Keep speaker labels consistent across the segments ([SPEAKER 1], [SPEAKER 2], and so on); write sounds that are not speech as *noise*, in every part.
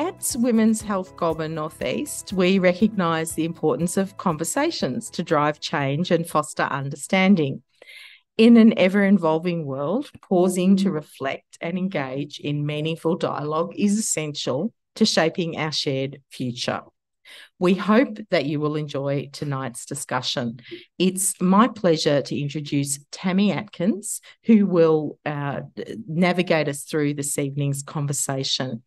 [SPEAKER 1] at Women's Health Goulburn Northeast, we recognise the importance of conversations to drive change and foster understanding. In an ever evolving world, pausing to reflect and engage in meaningful dialogue is essential to shaping our shared future. We hope that you will enjoy tonight's discussion. It's my pleasure to introduce Tammy Atkins, who will uh, navigate us through this evening's conversation.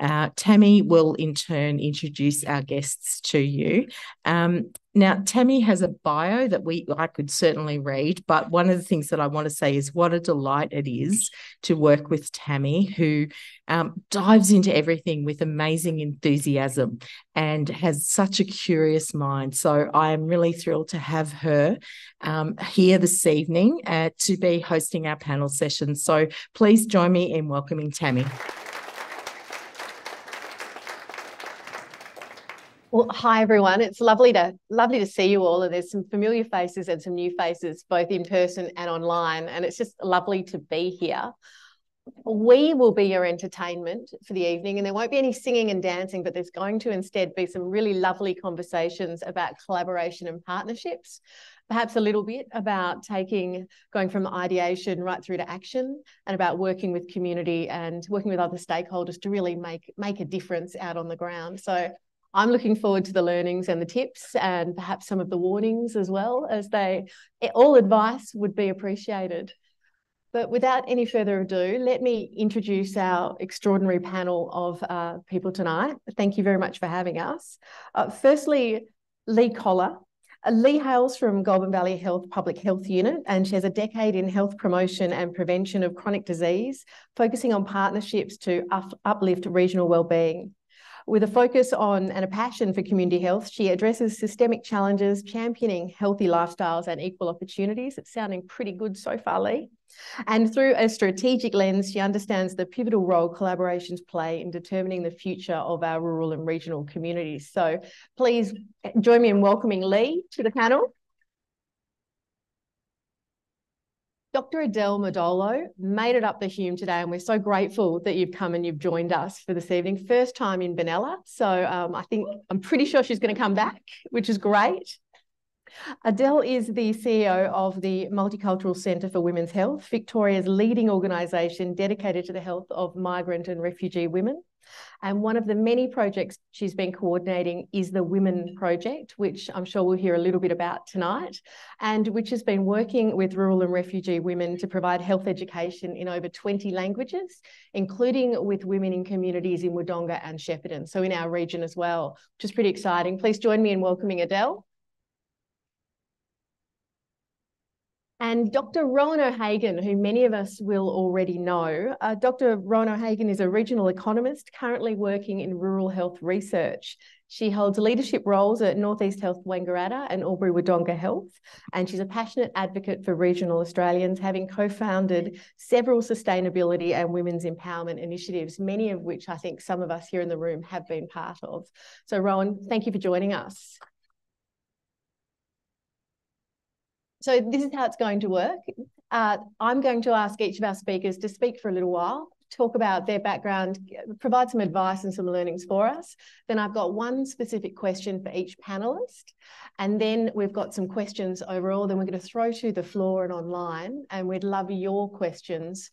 [SPEAKER 1] Uh, Tammy will in turn introduce our guests to you. Um, now, Tammy has a bio that we I could certainly read, but one of the things that I want to say is what a delight it is to work with Tammy, who um, dives into everything with amazing enthusiasm and has such a curious mind. So I am really thrilled to have her um, here this evening uh, to be hosting our panel session. So please join me in welcoming Tammy.
[SPEAKER 2] Well, hi everyone. It's lovely to lovely to see you all, and there's some familiar faces and some new faces, both in person and online. And it's just lovely to be here. We will be your entertainment for the evening, and there won't be any singing and dancing, but there's going to instead be some really lovely conversations about collaboration and partnerships. Perhaps a little bit about taking, going from ideation right through to action, and about working with community and working with other stakeholders to really make make a difference out on the ground. So I'm looking forward to the learnings and the tips and perhaps some of the warnings as well as they all advice would be appreciated. But without any further ado, let me introduce our extraordinary panel of uh, people tonight. Thank you very much for having us. Uh, firstly, Lee Coller. Uh, Lee hails from Goulburn Valley Health Public Health Unit and she has a decade in health promotion and prevention of chronic disease, focusing on partnerships to up uplift regional wellbeing. With a focus on and a passion for community health, she addresses systemic challenges, championing healthy lifestyles and equal opportunities. It's sounding pretty good so far, Lee. And through a strategic lens, she understands the pivotal role collaborations play in determining the future of our rural and regional communities. So please join me in welcoming Lee to the panel. Dr. Adele Murdolo made it up the Hume today, and we're so grateful that you've come and you've joined us for this evening. First time in Benalla, so um, I think I'm pretty sure she's going to come back, which is great. Adele is the CEO of the Multicultural Centre for Women's Health, Victoria's leading organisation dedicated to the health of migrant and refugee women. And one of the many projects she's been coordinating is the Women Project, which I'm sure we'll hear a little bit about tonight, and which has been working with rural and refugee women to provide health education in over 20 languages, including with women in communities in Wodonga and Shepparton, so in our region as well, which is pretty exciting. Please join me in welcoming Adele. And Dr. Rowan O'Hagan, who many of us will already know, uh, Dr. Rowan O'Hagan is a regional economist currently working in rural health research. She holds leadership roles at Northeast Health Wangaratta and Albury Wodonga Health, and she's a passionate advocate for regional Australians, having co-founded several sustainability and women's empowerment initiatives, many of which I think some of us here in the room have been part of. So Rowan, thank you for joining us. So this is how it's going to work. Uh, I'm going to ask each of our speakers to speak for a little while, talk about their background, provide some advice and some learnings for us. Then I've got one specific question for each panelist. And then we've got some questions overall. Then we're going to throw to the floor and online. And we'd love your questions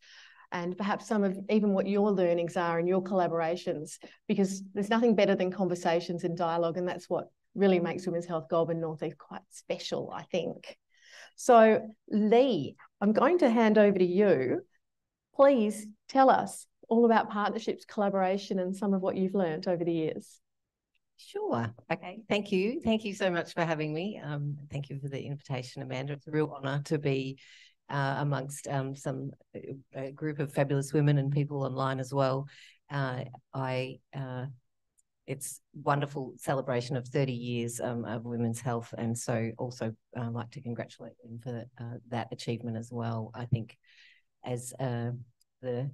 [SPEAKER 2] and perhaps some of even what your learnings are and your collaborations, because there's nothing better than conversations and dialogue. And that's what really makes Women's Health Goulburn North East quite special, I think. So, Lee, I'm going to hand over to you. Please tell us all about partnerships, collaboration, and some of what you've learned over the years.
[SPEAKER 3] Sure. Okay. Thank you. Thank you so much for having me. Um, thank you for the invitation, Amanda. It's a real honour to be uh, amongst um, some a group of fabulous women and people online as well. Uh, I uh, it's wonderful celebration of 30 years um, of women's health and so also uh, like to congratulate them for uh, that achievement as well. I think as uh, the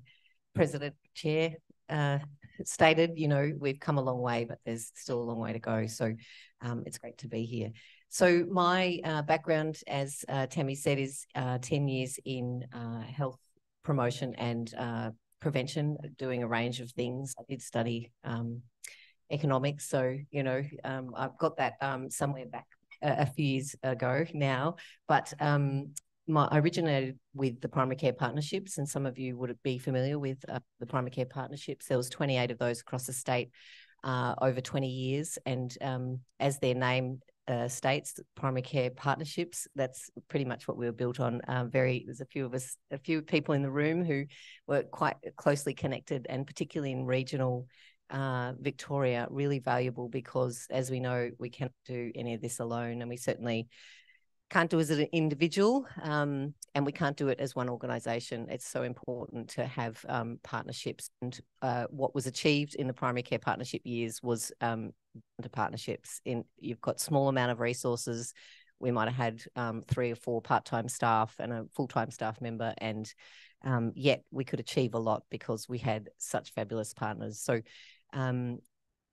[SPEAKER 3] president chair uh, stated you know we've come a long way but there's still a long way to go. So um, it's great to be here. So my uh, background as uh, tammy said is 10 years in health promotion and prevention, doing a range of things. I did study um, economics, so you know um, I've got that um, somewhere back a, a, few years ago now. But um, my, I originated with the primary care partnerships, and some of you would be familiar with uh, the primary care partnerships. There was 28 of those across the state uh, over 20 years, and um, as their name uh, states, primary care partnerships. That's pretty much what we were built on. Um, very, there's a few of us, a few people in the room who were quite closely connected, and particularly in regional uh, Victoria, really valuable because, as we know, we can't do any of this alone, and we certainly can't do it as an individual um, and we can't do it as one organisation. It's so important to have um, partnerships. And uh, what was achieved in the primary care partnership years was um, the partnerships. In you've got small amount of resources. We might have had um, three or four part-time staff and a full-time staff member, and um, yet we could achieve a lot because we had such fabulous partners. So um,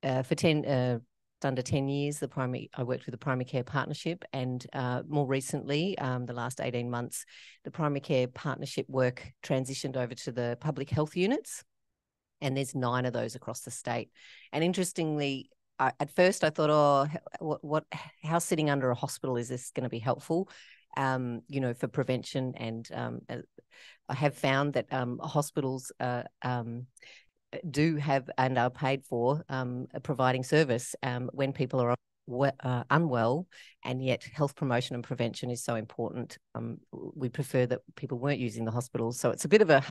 [SPEAKER 3] uh, for ten. Uh, under 10 years the primary i worked with the primary care partnership and uh, more recently um, the last 18 months the primary care partnership work transitioned over to the public health units and there's nine of those across the state and interestingly I, at first i thought oh what, what how sitting under a hospital is this going to be helpful um, you know for prevention and um, uh, i have found that um, hospitals uh, um, do have and are paid for um, providing service um, when people are uh, unwell, and yet health promotion and prevention is so important. Um, we prefer that people weren't using the hospitals, so it's a bit of a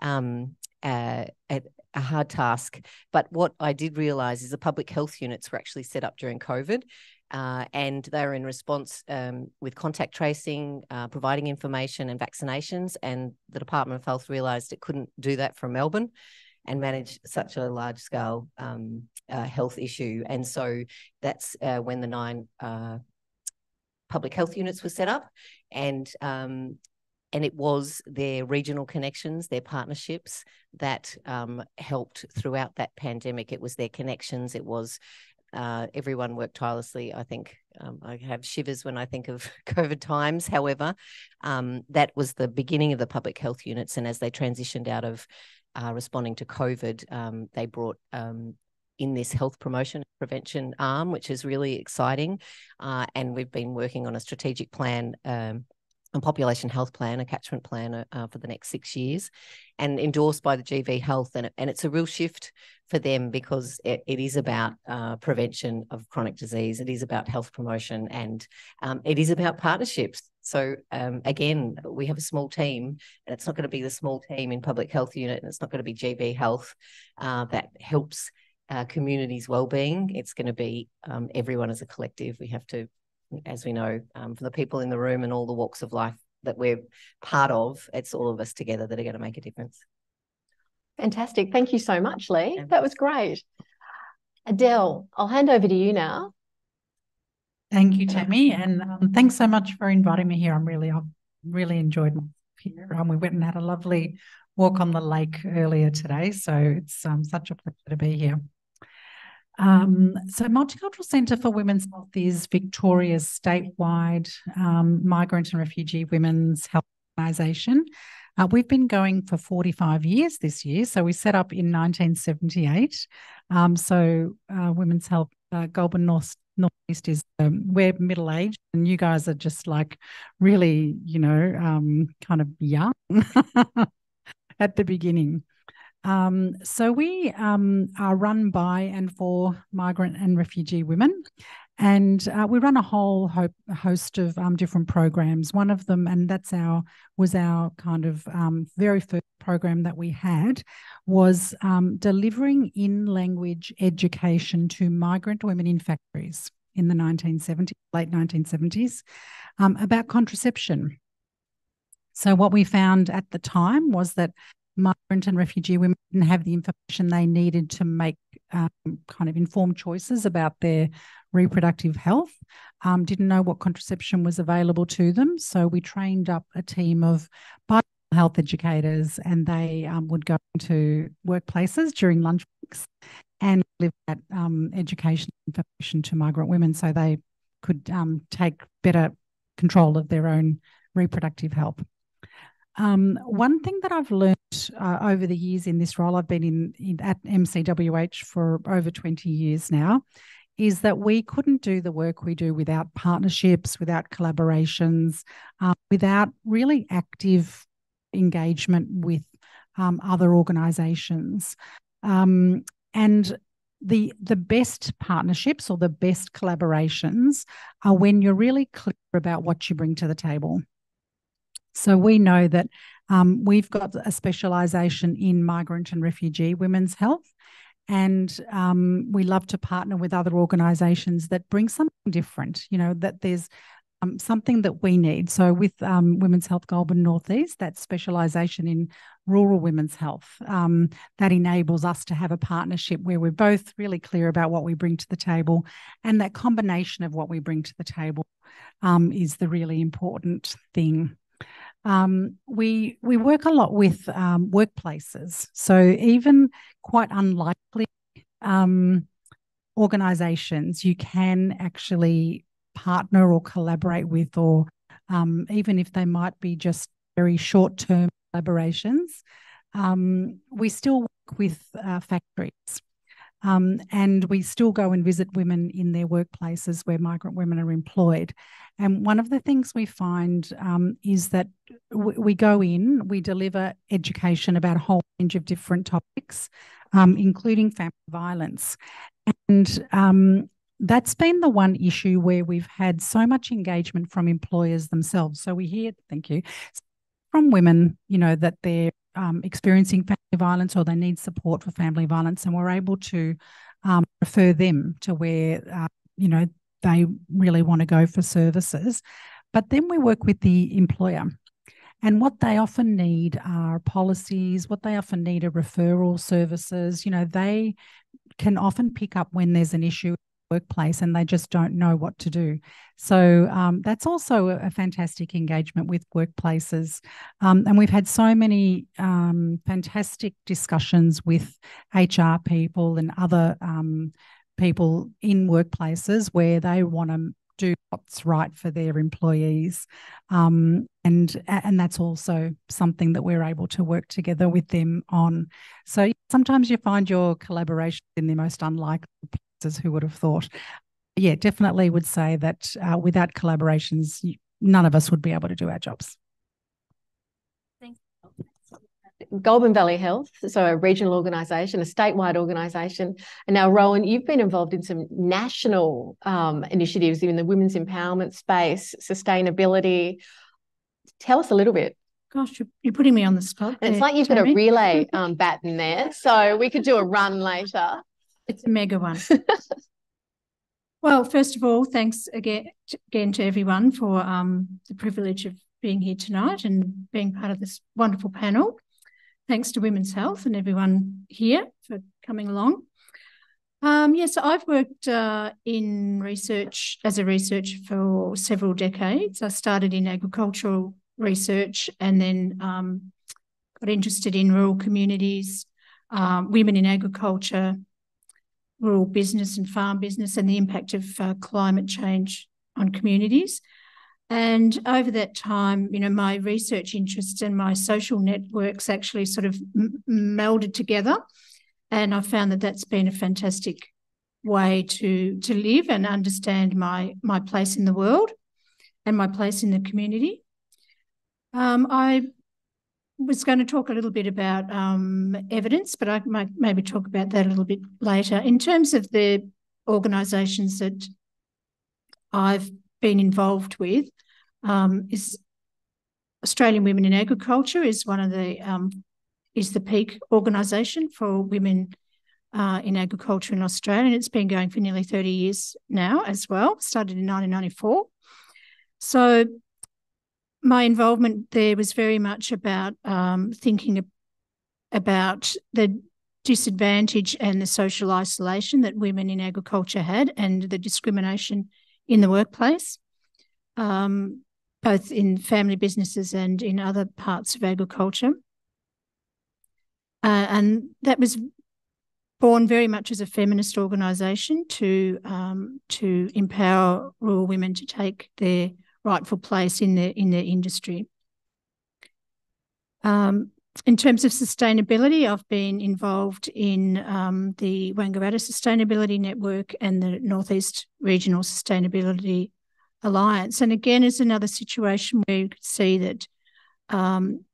[SPEAKER 3] um, uh, a, a, hard task. But what I did realise is the public health units were actually set up during COVID. Uh, and they were in response um, with contact tracing, uh, providing information and vaccinations. And the Department of Health realised it couldn't do that from Melbourne and manage such a large scale um, uh, health issue. And so that's uh, when the nine uh, public health units were set up. And um, and it was their regional connections, their partnerships that um, helped throughout that pandemic. It was their connections. It was uh, everyone worked tirelessly. I think um, I have shivers when I think of *laughs* COVID times. However, um, that was the beginning of the public health units, and as they transitioned out of uh, responding to COVID, um, they brought um, in this health promotion prevention arm, which is really exciting. Uh, and we've been working on a strategic plan, um, population health plan, a catchment plan uh, uh for the next six years, and endorsed by the GV Health. And, and it's a real shift for them because it, it is about uh, prevention of chronic disease, it is about health promotion, and um, it is about partnerships. So um, again, we have a small team, and it's not going to be the small team in public health unit, and it's not going to be GV Health uh, that helps uh, communities' well-being. It's going to be um, everyone as a collective. We have to, as we know, um, from the people in the room and all the walks of life that we're part of, it's all of us together that are going to make a difference.
[SPEAKER 2] Fantastic. Thank you so much, Lee. That was great. Adele, I'll hand over to you now.
[SPEAKER 4] Thank you, Tammy, and um, thanks so much for inviting me here. I'm really, I've really enjoyed myself here. Um, we went and had a lovely walk on the lake earlier today, so it's um, such a pleasure to be here. Um, so, Multicultural Centre for Women's Health is Victoria's statewide um, migrant and refugee women's health organisation. Uh, we've been going for 45 years this year. So, we set up in 1978. Um, so, uh, Women's Health uh, Goulburn North Northeast is um, we're middle aged, and you guys are just like really, you know, um, kind of young *laughs* at the beginning. Um, so we um, are run by and for migrant and refugee women, and uh, we run a whole ho- host of um, different programs. One of them, and that's our was our kind of um, very first program that we had, was um, delivering in language education to migrant women in factories in the 1970s, late 1970s, um, about contraception. So what we found at the time was that migrant and refugee women didn't have the information they needed to make um, kind of informed choices about their reproductive health, um, didn't know what contraception was available to them. So we trained up a team of health educators and they um, would go into workplaces during lunch breaks and give that um, education information to migrant women so they could um, take better control of their own reproductive health. Um, one thing that I've learned uh, over the years in this role, I've been in, in, at MCWH for over 20 years now, is that we couldn't do the work we do without partnerships, without collaborations, uh, without really active engagement with um, other organisations. Um, and the the best partnerships or the best collaborations are when you're really clear about what you bring to the table. So we know that um, we've got a specialisation in migrant and refugee women's health, and um, we love to partner with other organisations that bring something different. You know that there's um, something that we need. So with um, Women's Health Goulburn Northeast, that specialisation in rural women's health, um, that enables us to have a partnership where we're both really clear about what we bring to the table, and that combination of what we bring to the table um, is the really important thing. Um, we we work a lot with um, workplaces, so even quite unlikely organisations, you can actually partner or collaborate with, or um, even if they might be just very short term collaborations, um, we still work with uh, factories. Um, and we still go and visit women in their workplaces where migrant women are employed. And one of the things we find um, is that w- we go in, we deliver education about a whole range of different topics, um, including family violence. And um, that's been the one issue where we've had so much engagement from employers themselves. So we hear, thank you, from women, you know, that they're um, experiencing family violence or they need support for family violence, and we're able to um, refer them to where, uh, you know, they really want to go for services. But then we work with the employer. And what they often need are policies, what they often need are referral services. You know, they can often pick up when there's an issue workplace and they just don't know what to do. So um, that's also a, fantastic engagement with workplaces. Um, and we've had so many um, fantastic discussions with HR people and other um, people in workplaces where they want to do what's right for their employees. Um, and and that's also something that we're able to work together with them on. So sometimes you find your collaboration in the most unlikely who would have thought. Yeah, definitely would say that uh, without collaborations, none of us would be able to do our jobs.
[SPEAKER 2] Goulburn Valley Health, so a regional organisation, a statewide organisation. And now, Rowan, you've been involved in some national um, initiatives in the women's empowerment space, sustainability. Tell us a little bit.
[SPEAKER 5] Gosh, you're, you're putting me on the spot.
[SPEAKER 2] And it's like you've got a relay *laughs* um, baton there, so we could do a run later.
[SPEAKER 5] It's a mega one. *laughs* well, first of all, thanks again, again to everyone for um, the privilege of being here tonight and being part of this wonderful panel. Thanks to Women's Health and everyone here for coming along. Um, yes, I've worked uh, in research as a researcher for several decades. I started in agricultural research and then um, got interested in rural communities, um, women in agriculture, rural business and farm business and the impact of uh, climate change on communities. And over that time, you know, my research interests and my social networks actually sort of m- melded together. And I found that that's been a fantastic way to to live and understand my my place in the world and my place in the community. Um, I was going to talk a little bit about um, evidence, but I might maybe talk about that a little bit later. In terms of the organisations that I've been involved with, um, is Australian Women in Agriculture is one of the um, is the peak organisation for women uh, in agriculture in Australia, and it's been going for nearly thirty years now as well. Started in 1994. So my involvement there was very much about um, thinking about the disadvantage and the social isolation that women in agriculture had and the discrimination in the workplace, um, both in family businesses and in other parts of agriculture. Uh, and that was born very much as a feminist organisation to um, to empower rural women to take their rightful place in the in the industry. Um, in terms of sustainability, I've been involved in um, the Wangaratta Sustainability Network and the Northeast Regional Sustainability Alliance. And again, it's another situation where you could see that um,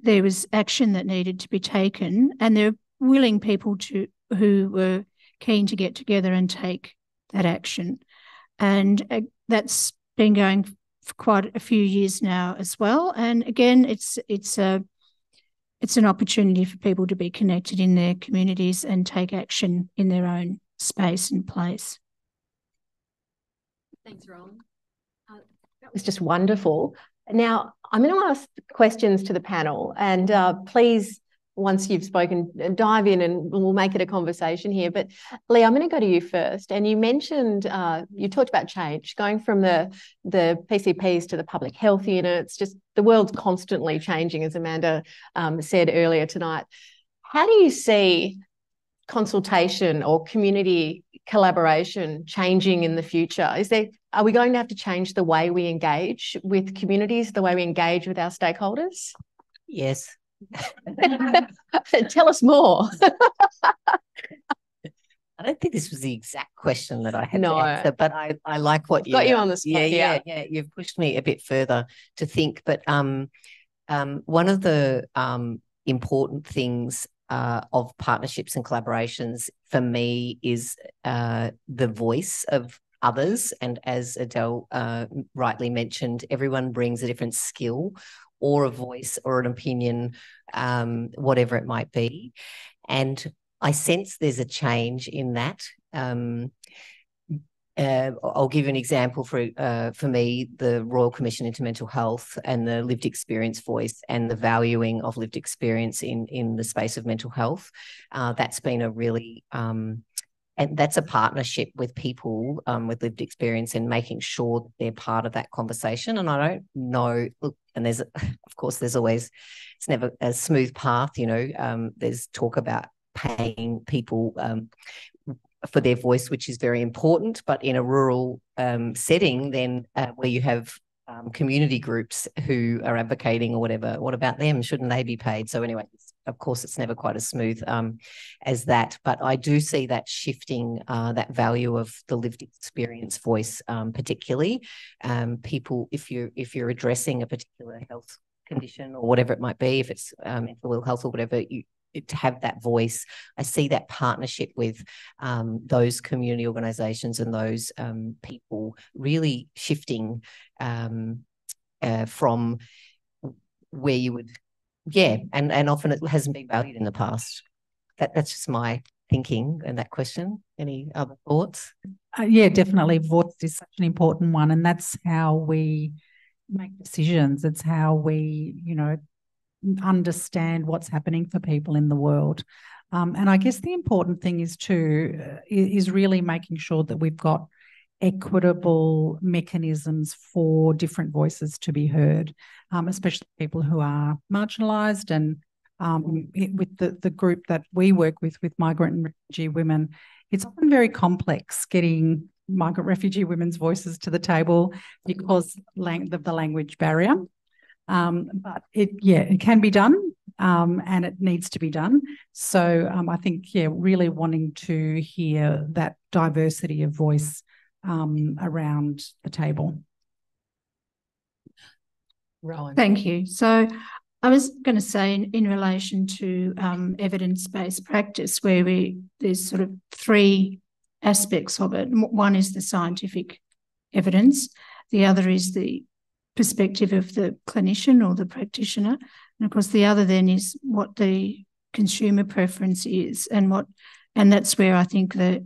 [SPEAKER 5] there was action that needed to be taken, and there are willing people to who were keen to get together and take that action. And uh, that's been going for quite a few years now as well. And again, it's it's a it's an opportunity for people to be connected in their communities and take action in their own space and place.
[SPEAKER 2] Thanks, Rowan. Uh, that was just wonderful. Now, I'm going to ask questions to the panel, and uh, please once you've spoken, uh, dive in and we'll make it a conversation here. But Lee, I'm going to go to you first. And you mentioned uh, you talked about change, going from the the PCPs to the public health units. Just the world's constantly changing, as Amanda um, said earlier tonight. How do you see consultation or community collaboration changing in the future? Is there are we going to have to change the way we engage with communities, the way we engage with our stakeholders?
[SPEAKER 3] Yes, *laughs*
[SPEAKER 2] Tell us more. *laughs*
[SPEAKER 3] I don't think this was the exact question that I had
[SPEAKER 2] no.
[SPEAKER 3] to answer, but I, I like what you
[SPEAKER 2] got you on the spot.
[SPEAKER 3] Yeah, yeah, yeah. You've pushed me a bit further to think. But um, um, one of the um, important things uh, of partnerships and collaborations for me is uh, the voice of others. And as Adele uh, rightly mentioned, everyone brings a different skill or a voice or an opinion, um, whatever it might be. And I sense there's a change in that. Um, uh, I'll give an example for uh, for me, the Royal Commission into Mental Health and the lived experience voice and the valuing of lived experience in in the space of mental health. Uh, that's been a really um, and that's a partnership with people um, with lived experience and making sure they're part of that conversation. And I don't know, look, and there's, *laughs* of course, there's always, it's never a smooth path, you know, um, there's talk about paying people um, for their voice, which is very important. But in a rural um, setting, then uh, where you have um, community groups who are advocating or whatever, what about them? Shouldn't they be paid? So anyway, of course, it's never quite as smooth um, as that. But I do see that shifting uh, that value of the lived experience voice, um, particularly um, people. If you if you're addressing a particular health condition or whatever it might be, if it's um, mental ill health or whatever, you to have that voice. I see that partnership with um, those community organisations and those um, people really shifting um, uh, from where you would yeah, and and often it hasn't been valued in the past. That that's just my thinking and that question. Any other thoughts?
[SPEAKER 4] Uh, yeah, definitely. Voice is such an important one, and that's how we make decisions. It's how we, you know, understand what's happening for people in the world. Um, and I guess the important thing is too uh, is really making sure that we've got equitable mechanisms for different voices to be heard, um, especially people who are marginalised. And um, with the, the group that we work with, with migrant and refugee women, it's often very complex getting migrant refugee women's voices to the table because of the language barrier. Um, but it, yeah, it can be done um, and it needs to be done. So um, I think, yeah, really wanting to hear that diversity of voice um, around the table.
[SPEAKER 2] Rowan.
[SPEAKER 5] Thank you. So I was going to say in, in relation to um, evidence-based practice, where we there's sort of three aspects of it. One is the scientific evidence. The other is the perspective of the clinician or the practitioner. And of course, the other then is what the consumer preference is and what, and that's where I think that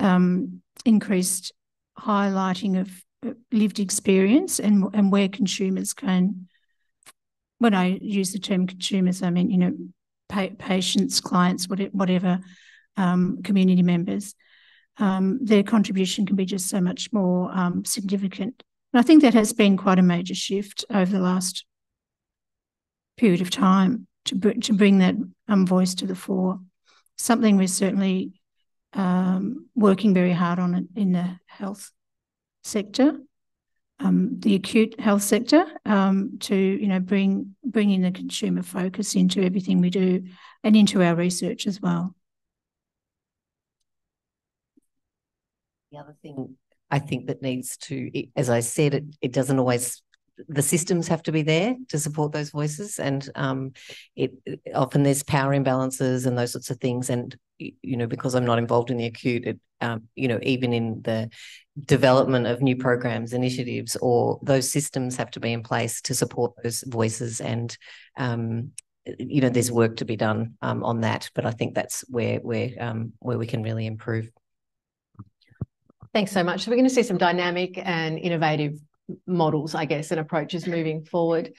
[SPEAKER 5] um, increased highlighting of lived experience and and where consumers can when I use the term consumers, I mean, you know, pa- patients, clients, whatever, um, community members, um, their contribution can be just so much more um, significant. And I think that has been quite a major shift over the last period of time to, br- to bring that um, voice to the fore. Something we're certainly um, working very hard on it in the health sector. um, the acute health sector um, to you know bring bringing the consumer focus into everything we do and into our research as well.
[SPEAKER 3] The other thing I think that needs to, as I said, it, it doesn't always the systems have to be there to support those voices and um, it, it, often there's power imbalances and those sorts of things and you know because i'm not involved in the acute it, um, you know even in the development of new programs initiatives or those systems have to be in place to support those voices and um, you know there's work to be done um, on that but i think that's where where um, where we can really improve
[SPEAKER 2] Thanks so much. So we're going to see some dynamic and innovative models, I guess, and approaches moving forward.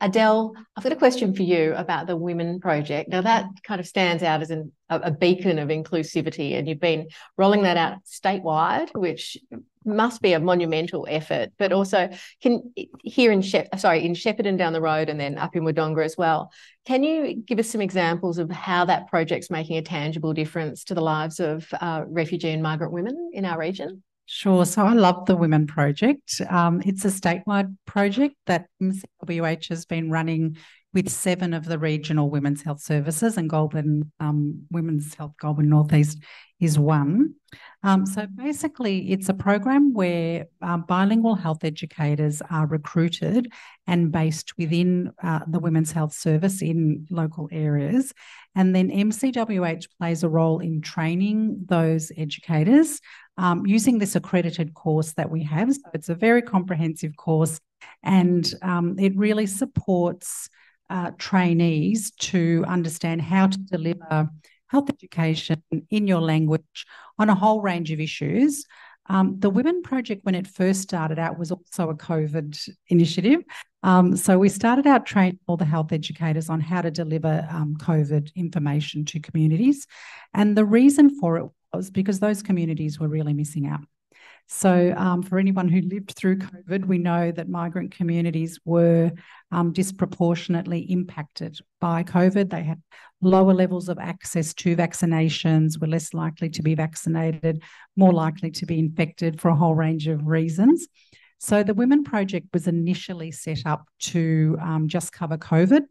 [SPEAKER 2] Adele, I've got a question for you about the Women Project. Now, that kind of stands out as an, a, beacon of inclusivity, and you've been rolling that out statewide, which must be a monumental effort. But also, can here in Shep, sorry in Shepparton down the road, and then up in Wodonga as well. Can you give us some examples of how that project's making a tangible difference to the lives of uh, refugee and migrant women in our region?
[SPEAKER 4] Sure. So I love the Women Project. Um, it's a statewide project that MCWH has been running with seven of the regional women's health services, and Goulburn um, Women's Health Goulburn Northeast is one. Um, so basically, it's a program where uh, bilingual health educators are recruited and based within uh, the Women's Health Service in local areas. And then MCWH plays a role in training those educators um, using this accredited course that we have. So it's a very comprehensive course and um, it really supports uh, trainees to understand how to deliver health education in your language on a whole range of issues. Um, the Women Project, when it first started out, was also a COVID initiative. Um, so we started out training all the health educators on how to deliver um, COVID information to communities. And the reason for it because those communities were really missing out. So, um, for anyone who lived through COVID, we know that migrant communities were um, disproportionately impacted by COVID. They had lower levels of access to vaccinations, were less likely to be vaccinated, more likely to be infected for a whole range of reasons. So, the Women Project was initially set up to um, just cover COVID.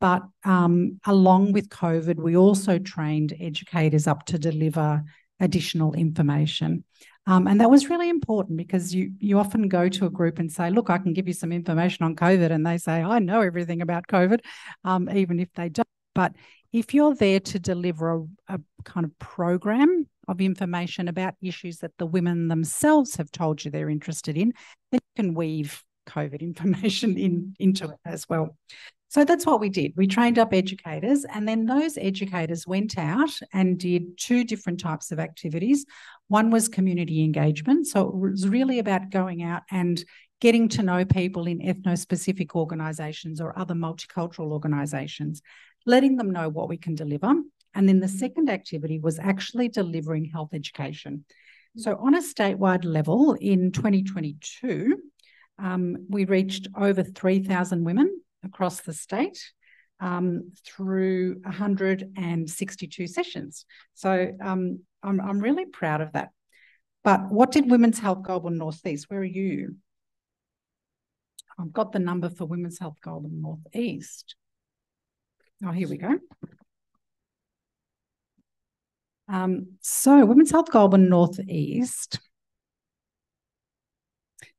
[SPEAKER 4] But um, along with COVID, we also trained educators up to deliver additional information. Um, and that was really important because you you often go to a group and say, "Look, I can give you some information on COVID," and they say, "I know everything about COVID," um, even if they don't. But if you're there to deliver a, a kind of program of information about issues that the women themselves have told you they're interested in, then you can weave COVID *laughs* information in into it as well. So that's what we did. We trained up educators, and then those educators went out and did two different types of activities. One was community engagement. So it was really about going out and getting to know people in ethno specific organisations or other multicultural organisations, letting them know what we can deliver. And then the second activity was actually delivering health education. So, on a statewide level in 2022, um, we reached over 3,000 women across the state um, through 162 sessions. So um, I'm, I'm really proud of that. But what did Women's Health Goulburn Northeast? Where are you? I've got the number for Women's Health Goulburn Northeast. Oh, here we go. Um, so Women's Health Goulburn Northeast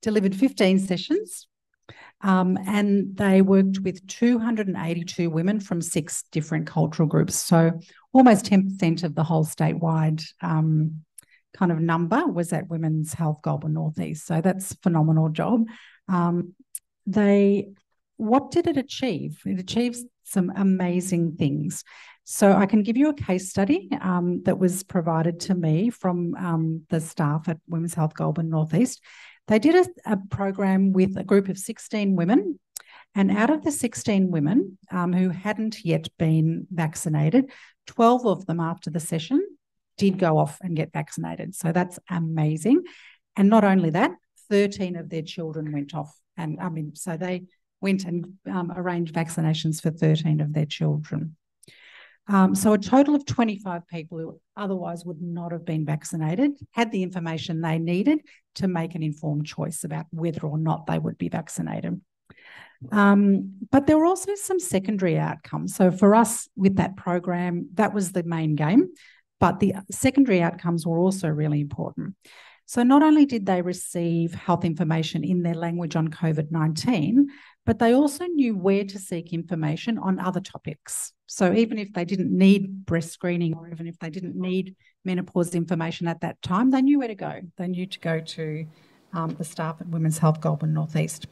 [SPEAKER 4] delivered 15 sessions um, and they worked with 282 women from six different cultural groups. So almost 10% of the whole statewide um, kind of number was at Women's Health Goulburn Northeast. So that's phenomenal job. Um, they, what did it achieve? It achieves some amazing things. So I can give you a case study um, that was provided to me from um, the staff at Women's Health Goulburn Northeast. They did a, a program with a group of 16 women. And out of the 16 women um, who hadn't yet been vaccinated, 12 of them after the session did go off and get vaccinated. So that's amazing. And not only that, 13 of their children went off. And I mean, so they went and um, arranged vaccinations for 13 of their children. Um, so a total of 25 people who otherwise would not have been vaccinated had the information they needed to make an informed choice about whether or not they would be vaccinated. Um, but there were also some secondary outcomes. So for us with that program, that was the main game, but the secondary outcomes were also really important. So not only did they receive health information in their language on COVID 19, but they also knew where to seek information on other topics. So even if they didn't need breast screening or even if they didn't need menopause information at that time, they knew where to go. They knew to go to um, the staff at Women's Health Goulburn Northeast.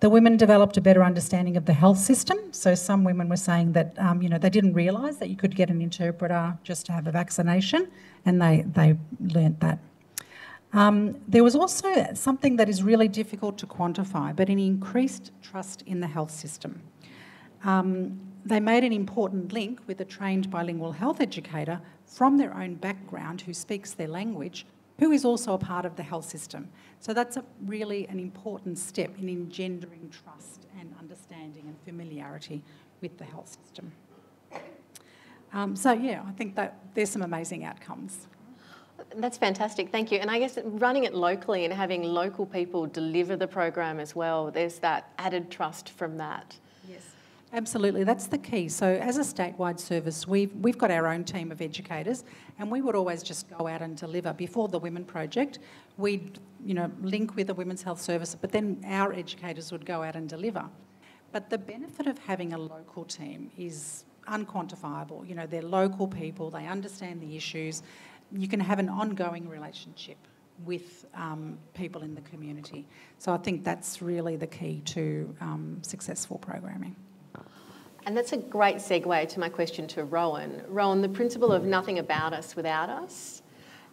[SPEAKER 4] The women developed a better understanding of the health system. So some women were saying that um, you know they didn't realise that you could get an interpreter just to have a vaccination, and they they learnt that. Um, there was also something that is really difficult to quantify, but an increased trust in the health system. Um, they made an important link with a trained bilingual health educator from their own background who speaks their language, who is also a part of the health system. So that's a, really an important step in engendering trust and understanding and familiarity with the health system. Um, so yeah, I think that there's some amazing outcomes.
[SPEAKER 2] That's fantastic, thank you. And I guess running it locally and having local people deliver the program as well, there's that added trust from that.
[SPEAKER 4] Yes, absolutely. That's the key. So as a statewide service, we've we've got our own team of educators, and we would always just go out and deliver. Before the Women Project, we'd you know link with the Women's Health Service, but then our educators would go out and deliver. But the benefit of having a local team is unquantifiable. You know, they're local people, they understand the issues, you can have an ongoing relationship with um, people in the community. So I think that's really the key to um, successful programming.
[SPEAKER 2] And that's a great segue to my question to Rowan. Rowan, the principle of nothing about us without us.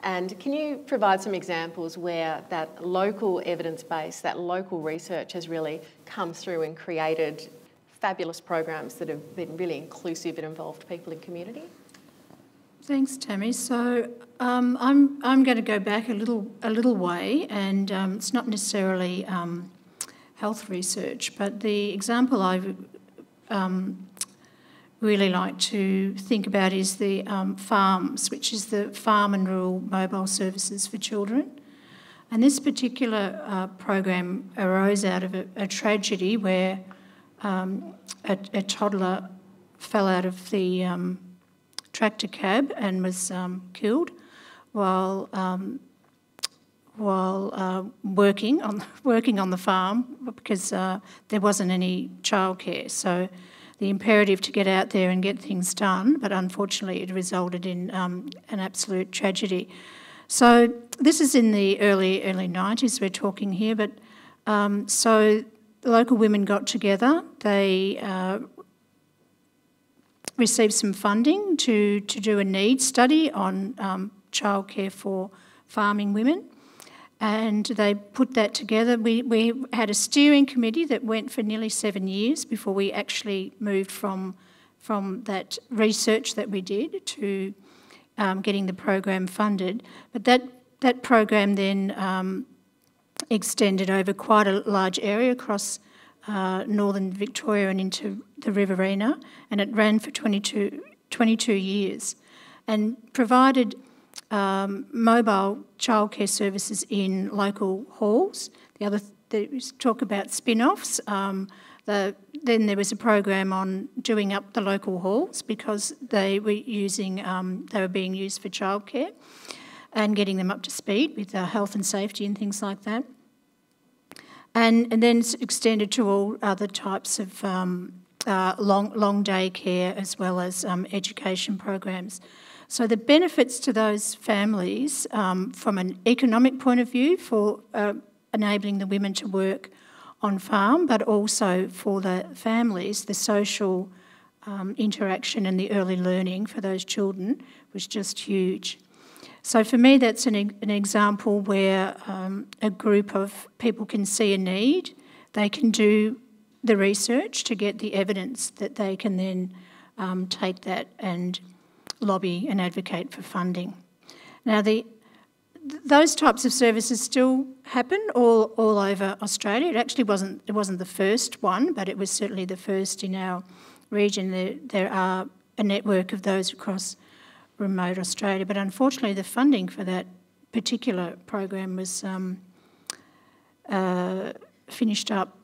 [SPEAKER 2] And can you provide some examples where that local evidence base, that local research has really come through and created fabulous programs that have been really inclusive and involved people in community?
[SPEAKER 5] Thanks, Tammy. So um, I'm I'm going to go back a little a little way, and um, it's not necessarily um, health research, but the example I um, really like to think about is the um, FARMS, which is the Farm and Rural Mobile Services for Children. And this particular uh, program arose out of a, a tragedy where um, a, a, toddler fell out of the tractor cab and was killed while um, while uh, working on *laughs* working on the farm because uh, there wasn't any childcare. So the imperative to get out there and get things done, but unfortunately it resulted in um, an absolute tragedy. So this is in the early early 90s we're talking here, but um, so local women got together. They uh, received some funding to, to do a needs study on um, childcare for farming women. And they put that together. We, we had a steering committee that went for nearly seven years before we actually moved from, from that research that we did to um, getting the program funded. But that, that program then um, extended over quite a large area across uh, northern Victoria and into the Riverina, and it ran for 22, 22 years and provided um, mobile childcare services in local halls. The other th- talk about spin-offs. Um, the, then there was a program on doing up the local halls because they were using um, they were being used for childcare and getting them up to speed with uh, health and safety and things like that and, and then it's extended to all other types of um, uh, long, long day care as well as um, education programs. So the benefits to those families um, from an economic point of view for uh, enabling the women to work on farm, but also for the families, the social um, interaction and the early learning for those children was just huge. So for me, that's an, an example where um, a group of people can see a need, they can do the research to get the evidence that they can then um, take that and lobby and advocate for funding. Now, the those types of services still happen all, all over Australia. It actually wasn't it wasn't the first one, but it was certainly the first in our region. There, there are a network of those across remote Australia. But unfortunately, the funding for that particular program was um, uh, finished up.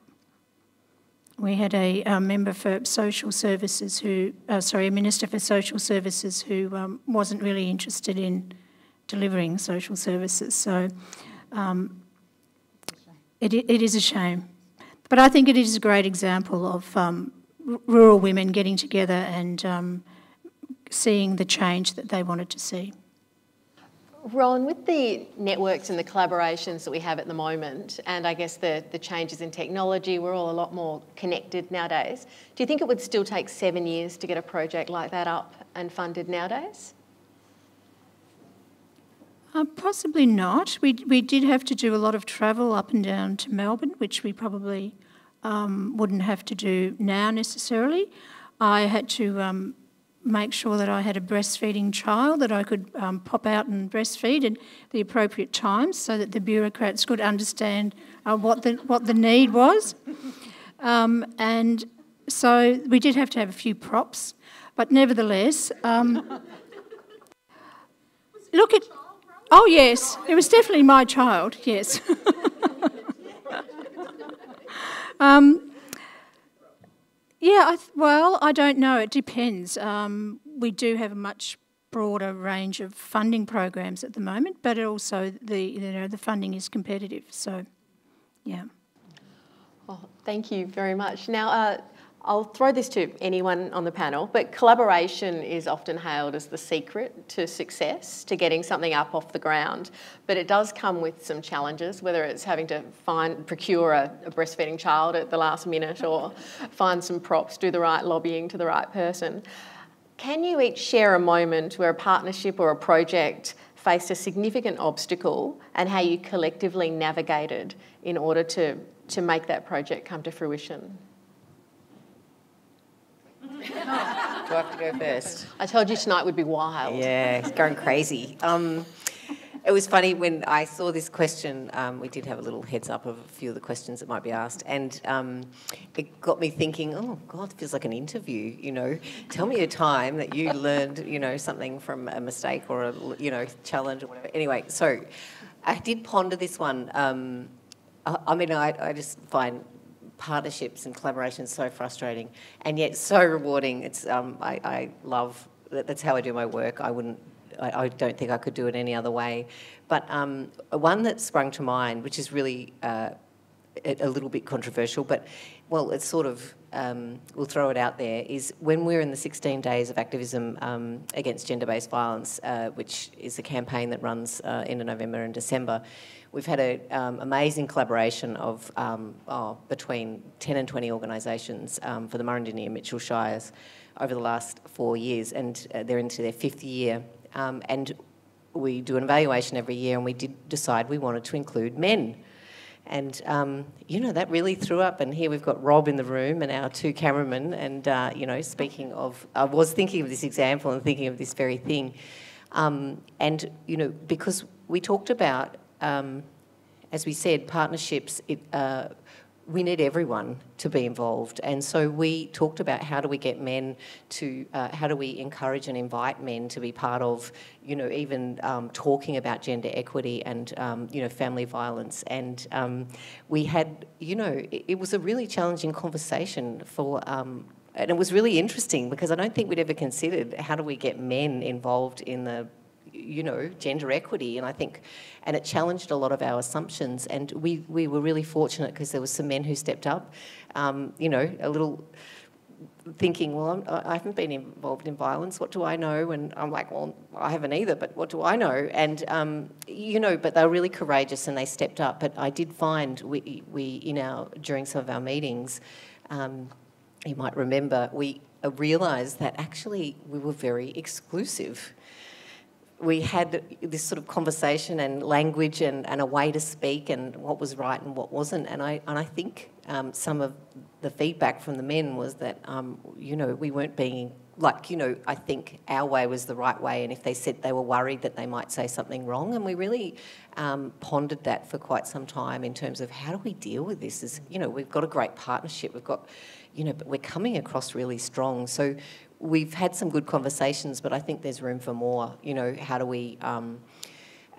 [SPEAKER 5] We had a, a, member for social services who, uh, sorry, a minister for social services who um, wasn't really interested in delivering social services. So um, it, it is a shame. But I think it is a great example of um, rural women getting together and um, seeing the change that they wanted to see.
[SPEAKER 2] Rowan, with the networks and the collaborations that we have at the moment, and I guess the, the changes in technology, we're all a lot more connected nowadays. Do you think it would still take seven years to get a project like that up and funded nowadays?
[SPEAKER 5] Uh, possibly not. We, we did have to do a lot of travel up and down to Melbourne, which we probably um, wouldn't have to do now necessarily. I had to um, make sure that I had a breastfeeding child that I could um, pop out and breastfeed at the appropriate times so that the bureaucrats could understand uh, what, the, what the need was. *laughs* Um, and so we did have to have a few props, but nevertheless, um, *laughs* look at. Oh, yes, it was definitely my child, yes. *laughs* yeah, I well, I don't know. It depends. Um, we do have a much broader range of funding programs at the moment, but also the you know the funding is competitive. So, yeah.
[SPEAKER 2] Oh, thank you very much. Now, uh, I'll throw this to anyone on the panel, but collaboration is often hailed as the secret to success, to getting something up off the ground. But it does come with some challenges, whether it's having to find, procure a, a breastfeeding child at the last minute or *laughs* find some props, do the right lobbying to the right person. Can you each share a moment where a partnership or a project faced a significant obstacle and how you collectively navigated in order to, to make that project come to fruition?
[SPEAKER 3] Do I have to go first?
[SPEAKER 2] I told you tonight would be wild.
[SPEAKER 3] Yeah, it's going crazy. Um, it was funny when I saw this question. Um, we did have a little heads up of a few of the questions that might be asked, and um, it got me thinking. Oh God, it feels like an interview. You know, tell me a time that you learned, you know, something from a mistake or a you know challenge or whatever. Anyway, so I did ponder this one. Um, I, I mean, I, I just find partnerships and collaborations so frustrating and yet so rewarding. It's um, I, I love that, that's how I do my work. I wouldn't. I, I don't think I could do it any other way. But um, one that sprung to mind, which is really uh, a, little bit controversial, but well, it's sort of um, we'll throw it out there. Is when we're in the 16 days of activism um, against gender-based violence, uh, which is a campaign that runs uh, in November and December We've had an um, amazing collaboration of um, oh, between 10 and 20 organisations um, for the Murrindindi and Mitchell Shires over the last four years, and uh, they're into their fifth year. Um, and we do an evaluation every year, and we did decide we wanted to include men. And, um, you know, that really threw up. And here we've got Rob in the room and our two cameramen. And, uh, you know, speaking of, I was thinking of this example and thinking of this very thing. Um, and, you know, because we talked about um, as we said, partnerships, it, uh, we need everyone to be involved. And so we talked about how do we get men to, uh, how do we encourage and invite men to be part of, you know, even um, talking about gender equity and, um, you know, family violence. And um, we had, you know, it, it, was a really challenging conversation for, um, and it was really interesting because I don't think we'd ever considered how do we get men involved in the you know, gender equity. And I think, and it challenged a lot of our assumptions. And we, we were really fortunate because there were some men who stepped up, um, you know, a little thinking, well, I'm, I have not been involved in violence. What do I know? And I'm like, well, I haven't either, but what do I know? And, um, you know, but they were really courageous and they stepped up. But I did find we, we in our, during some of our meetings, um, you might remember, we realised that actually we were very exclusive we had this sort of conversation and language and, and a way to speak and what was right and what wasn't. And I, and I think um, some of the feedback from the men was that, um, you know, we weren't being, like, you know, I think our way was the right way. And if they said they were worried that they might say something wrong, and we really um, pondered that for quite some time in terms of how do we deal with this? Is, you know, we've got a great partnership. We've got, you know, but we're coming across really strong. So we've had some good conversations, but I think there's room for more. You know, how do we, um,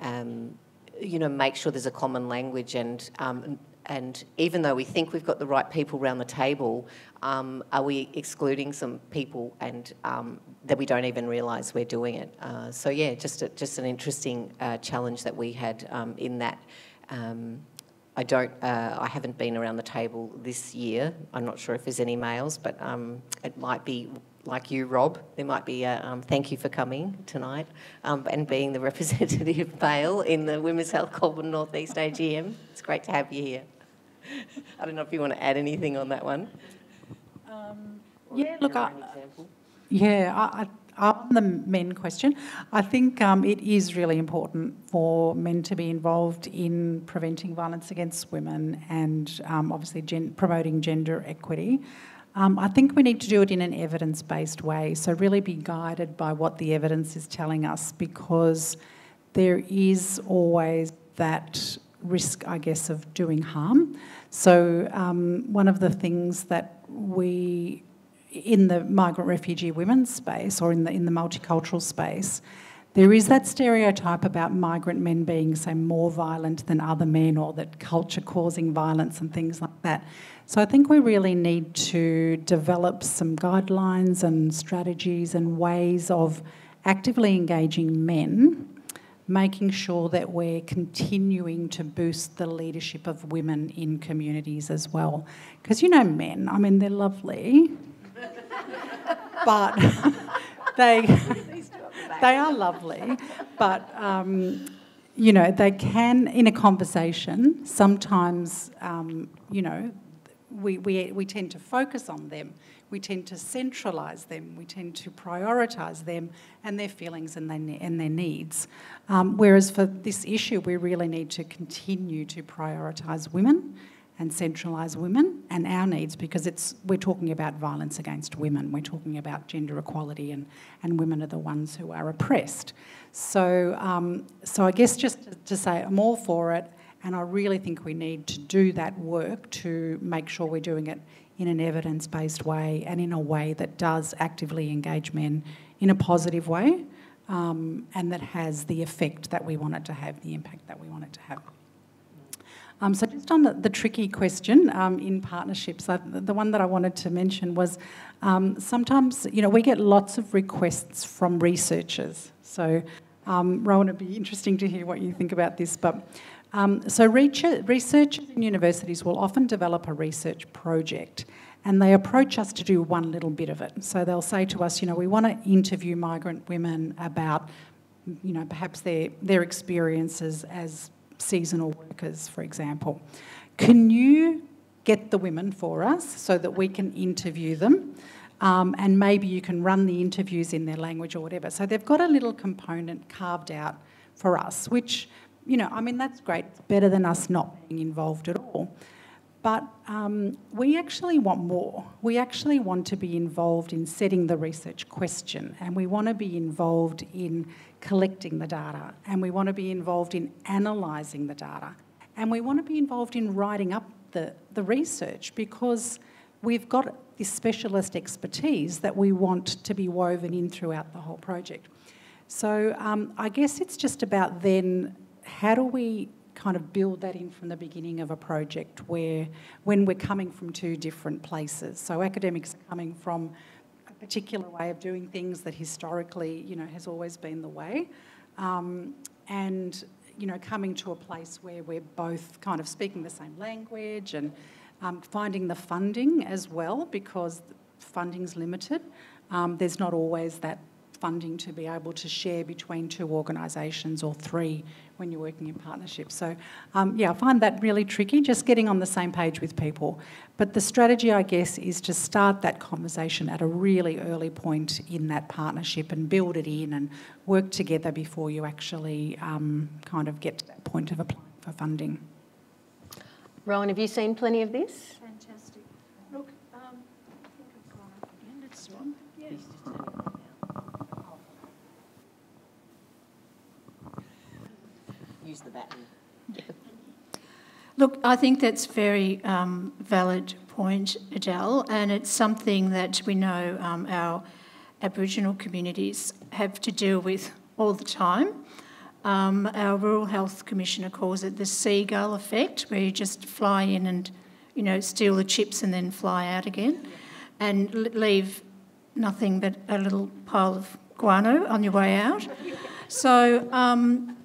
[SPEAKER 3] um, you know, make sure there's a common language and um, and even though we think we've got the right people around the table, um, are we excluding some people and um, that we don't even realise we're doing it? Uh, so yeah, just a, just an interesting uh, challenge that we had um, in that. I don't. Uh, I haven't been around the table this year. I'm not sure if there's any males, but it might be like you, Rob. There might be a um, thank you for coming tonight and being the *laughs* representative male in the Women's Health Goulburn Northeast AGM. It's great to have you here. *laughs* I don't know if you want to add anything on that one.
[SPEAKER 4] Um, yeah, look, I, yeah, I, I, on the men question, I think um, it is really important for men to be involved in preventing violence against women and um, obviously gen- promoting gender equity. Um, I think we need to do it in an evidence based way. So, really be guided by what the evidence is telling us because there is always that risk, I guess, of doing harm. So, um, one of the things that we in the migrant refugee women's space or in the in the multicultural space, there is that stereotype about migrant men being, say, more violent than other men or that culture causing violence and things like that. So I think we really need to develop some guidelines and strategies and ways of actively engaging men making sure that we're continuing to boost the leadership of women in communities as well. Because you know, men, I mean, they're lovely, *laughs* but *laughs* they they are lovely, but. Um, you know, they can, in a conversation, sometimes, um, you know, we, we, we tend to focus on them we tend to centralise them, we tend to prioritise them and their feelings and their, and their needs. Um, whereas for this issue, we really need to continue to prioritise women and centralise women and our needs because it's we're talking about violence against women. We're talking about gender equality and, and women are the ones who are oppressed. So um, so I guess just to, to say I'm all for it and I really think we need to do that work to make sure we're doing it in an evidence based way and in a way that does actively engage men in a positive way um, and that has the effect that we want it to have, the impact that we want it to have. Um, so, just on the, the tricky question um, in partnerships, uh, the one that I wanted to mention was um, sometimes, you know, we get lots of requests from researchers. So, um, Rowan, it'd be interesting to hear what you think about this. But um, so researchers in universities will often develop a research project and they approach us to do one little bit of it. So they'll say to us, you know, we want to interview migrant women about, you know, perhaps their, their experiences as seasonal workers, for example. Can you get the women for us so that we can interview them? Um, and maybe you can run the interviews in their language or whatever. So they've got a little component carved out for us, which you know, I mean, that's great. It's better than us not being involved at all. But um, we actually want more. We actually want to be involved in setting the research question, and we want to be involved in collecting the data, and we want to be involved in analysing the data, and we want to be involved in writing up the, the research because we've got this specialist expertise that we want to be woven in throughout the whole project. So um, I guess it's just about then how do we kind of build that in from the beginning of a project where when we're coming from two different places. So academics are coming from a particular way of doing things that historically you know has always been the way. Um, and you know coming to a place where we're both kind of speaking the same language and um, finding the funding as well because funding's limited. Um, there's not always that funding to be able to share between two organisations or three when you're working in partnership. So, um, yeah, I find that really tricky, just getting on the same page with people. But the strategy, I guess, is to start that conversation at a really early point in that partnership and build it in and work together before you actually um, kind of get to that point of applying for funding.
[SPEAKER 2] Rowan, have you seen plenty of this?
[SPEAKER 5] Fantastic. Look, um, I think I've gone up again. It's one. Yeah.
[SPEAKER 3] Use the button.
[SPEAKER 5] Look, I think that's very um, valid point, Adele, and it's something that we know um, our Aboriginal communities have to deal with all the time. Um, our Rural Health Commissioner calls it the seagull effect, where you just fly in and, you know, steal the chips and then fly out again, and leave nothing but a little pile of guano on your way out. So, um,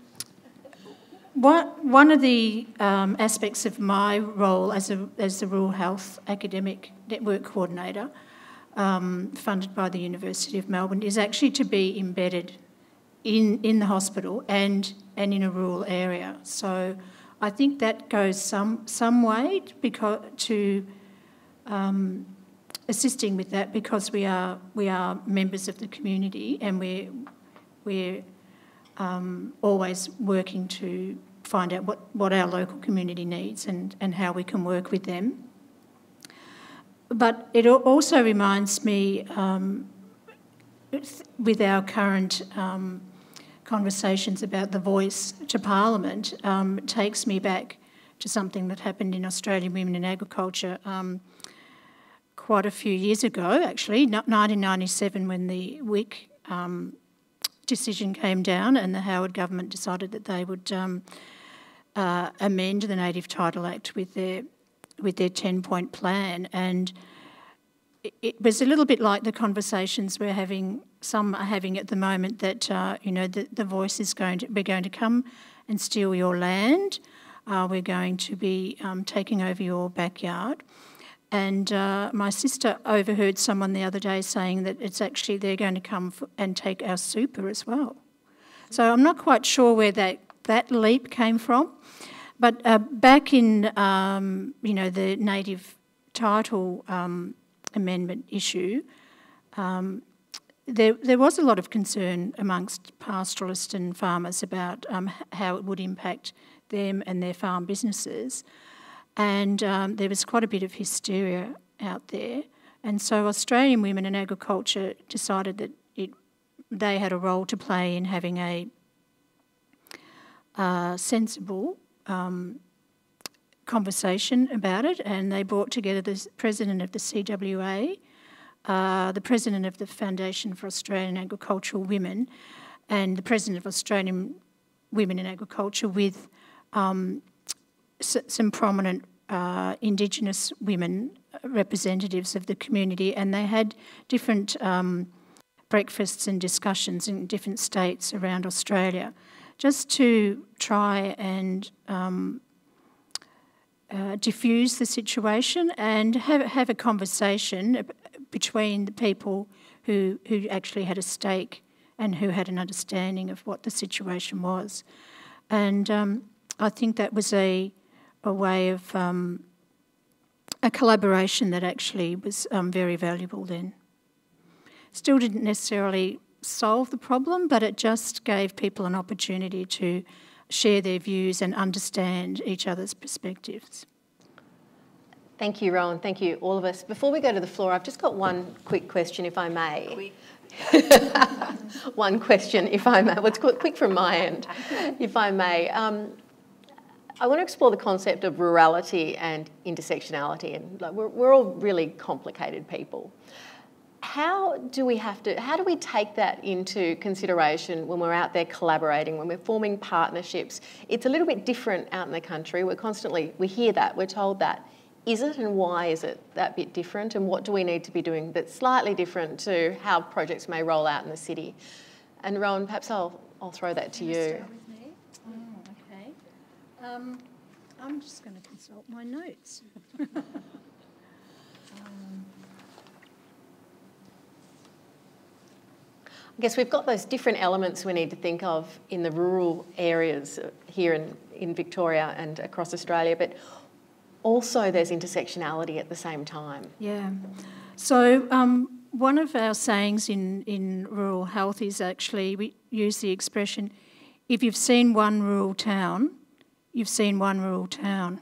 [SPEAKER 5] one of the um, aspects of my role as, a, as the Rural Health Academic Network Coordinator, um, funded by the University of Melbourne, is actually to be embedded in, in the hospital and, and in a rural area. So I think that goes some, some way to um, assisting with that because we are, we are members of the community and we're, we're um, always working to find out what, what our local community needs and, and how we can work with them. But it also reminds me, um, with our current um, conversations about the voice to Parliament, um, takes me back to something that happened in Australian Women in Agriculture um, quite a few years ago, actually, 1997, when the Wik um, decision came down and the Howard government decided that they would um, uh, amend the Native Title Act with their with their ten point plan, and it, it, was a little bit like the conversations we're having. Some are having at the moment that uh, you know the, the voice is going to we're going to come and steal your land. Uh, we're going to be um, taking over your backyard. And uh, my sister overheard someone the other day saying that it's actually they're going to come and take our super as well. So I'm not quite sure where that, that leap came from. But uh, back in, um, you know, the native title um, amendment issue, um, there, there was a lot of concern amongst pastoralists and farmers about um, how it would impact them and their farm businesses. And um, there was quite a bit of hysteria out there. And so Australian Women in Agriculture decided that it, they had a role to play in having a uh, sensible um, conversation about it, and they brought together the president of the CWA, uh, the president of the Foundation for Australian Agricultural Women, and the president of Australian Women in Agriculture with um, some prominent uh, Indigenous women representatives of the community, and they had different um, breakfasts and discussions in different states around Australia just to try and um, uh, diffuse the situation and have, have a conversation between the people who, who actually had a stake and who had an understanding of what the situation was. And um, I think that was a, a way of um, a collaboration that actually was um, very valuable then. Still didn't necessarily solve the problem, but it just gave people an opportunity to share their views and understand each other's perspectives.
[SPEAKER 2] Thank you, Rowan. Thank you, all of us. Before we go to the floor, I've just got one quick question, if I may. *laughs* one question, if I may. Well, it's quick from my end, if I may. Um, I want to explore the concept of rurality and intersectionality. And like, we're, we're all really complicated people how do we have to, how do we take that into consideration when we're out there collaborating, when we're forming partnerships? It's a little bit different out in the country. We're constantly, we hear that, we're told that. Is it and why is it that bit different? And what do we need to be doing that's slightly different to how projects may roll out in the city? And Rowan, perhaps I'll, I'll throw that to you.
[SPEAKER 5] Oh, okay. Um, I'm just going to consult my notes. *laughs* um,
[SPEAKER 2] I guess we've got those different elements we need to think of in the rural areas here in, in Victoria and across Australia, but also there's intersectionality at the same time.
[SPEAKER 5] Yeah. So um, one of our sayings in, in rural health is actually we use the expression if you've seen one rural town, you've seen one rural town.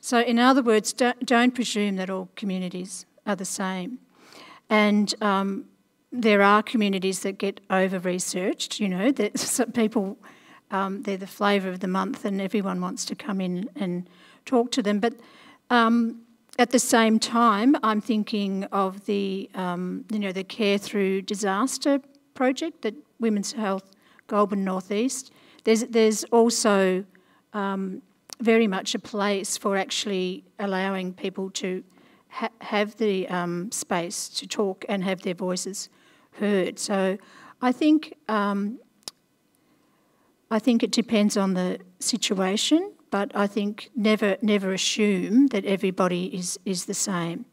[SPEAKER 5] So, in other words, don't, don't presume that all communities are the same. And um, there are communities that get over researched, you know, that *laughs* people, um, they're the flavour of the month and everyone wants to come in and talk to them. But um, at the same time, I'm thinking of the um, you know the Care Through Disaster project that Women's Health Goulburn Northeast. There's there's also um, very much a place for actually allowing people to ha have the um, space to talk and have their voices heard. So I think um, I think it depends on the situation, but I think never never assume that everybody is is the same.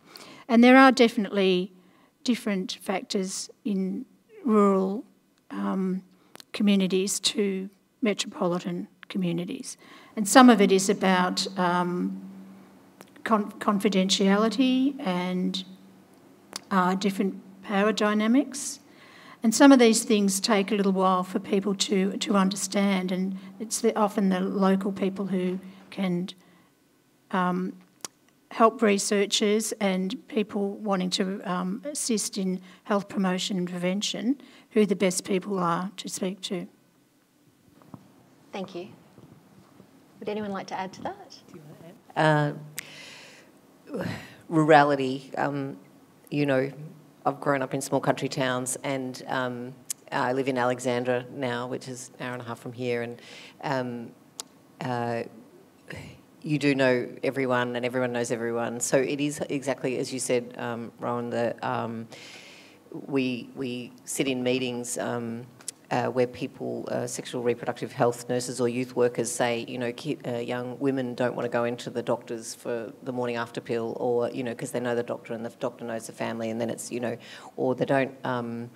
[SPEAKER 5] And there are definitely different factors in rural um, communities to metropolitan communities. And some of it is about um, con confidentiality and uh, different power dynamics. And some of these things take a little while for people to, to understand, and it's the, often the local people who can um, help researchers and people wanting to um, assist in health promotion and prevention who the best people are to speak to.
[SPEAKER 2] Thank you. Would anyone like to add to that?
[SPEAKER 3] Uh, rurality, um, you know, I've grown up in small country towns and um, I live in Alexandra now, which is an hour and a half from here. And um, uh, you do know everyone and everyone knows everyone. So it is exactly as you said, um, Rowan, that um, we, we sit in meetings um, uh, where people, uh, sexual reproductive health nurses or youth workers say, you know, uh, young women don't want to go into the doctors for the morning after pill or, you know, because they know the doctor and the doctor knows the family and then it's, you know, or they don't, um,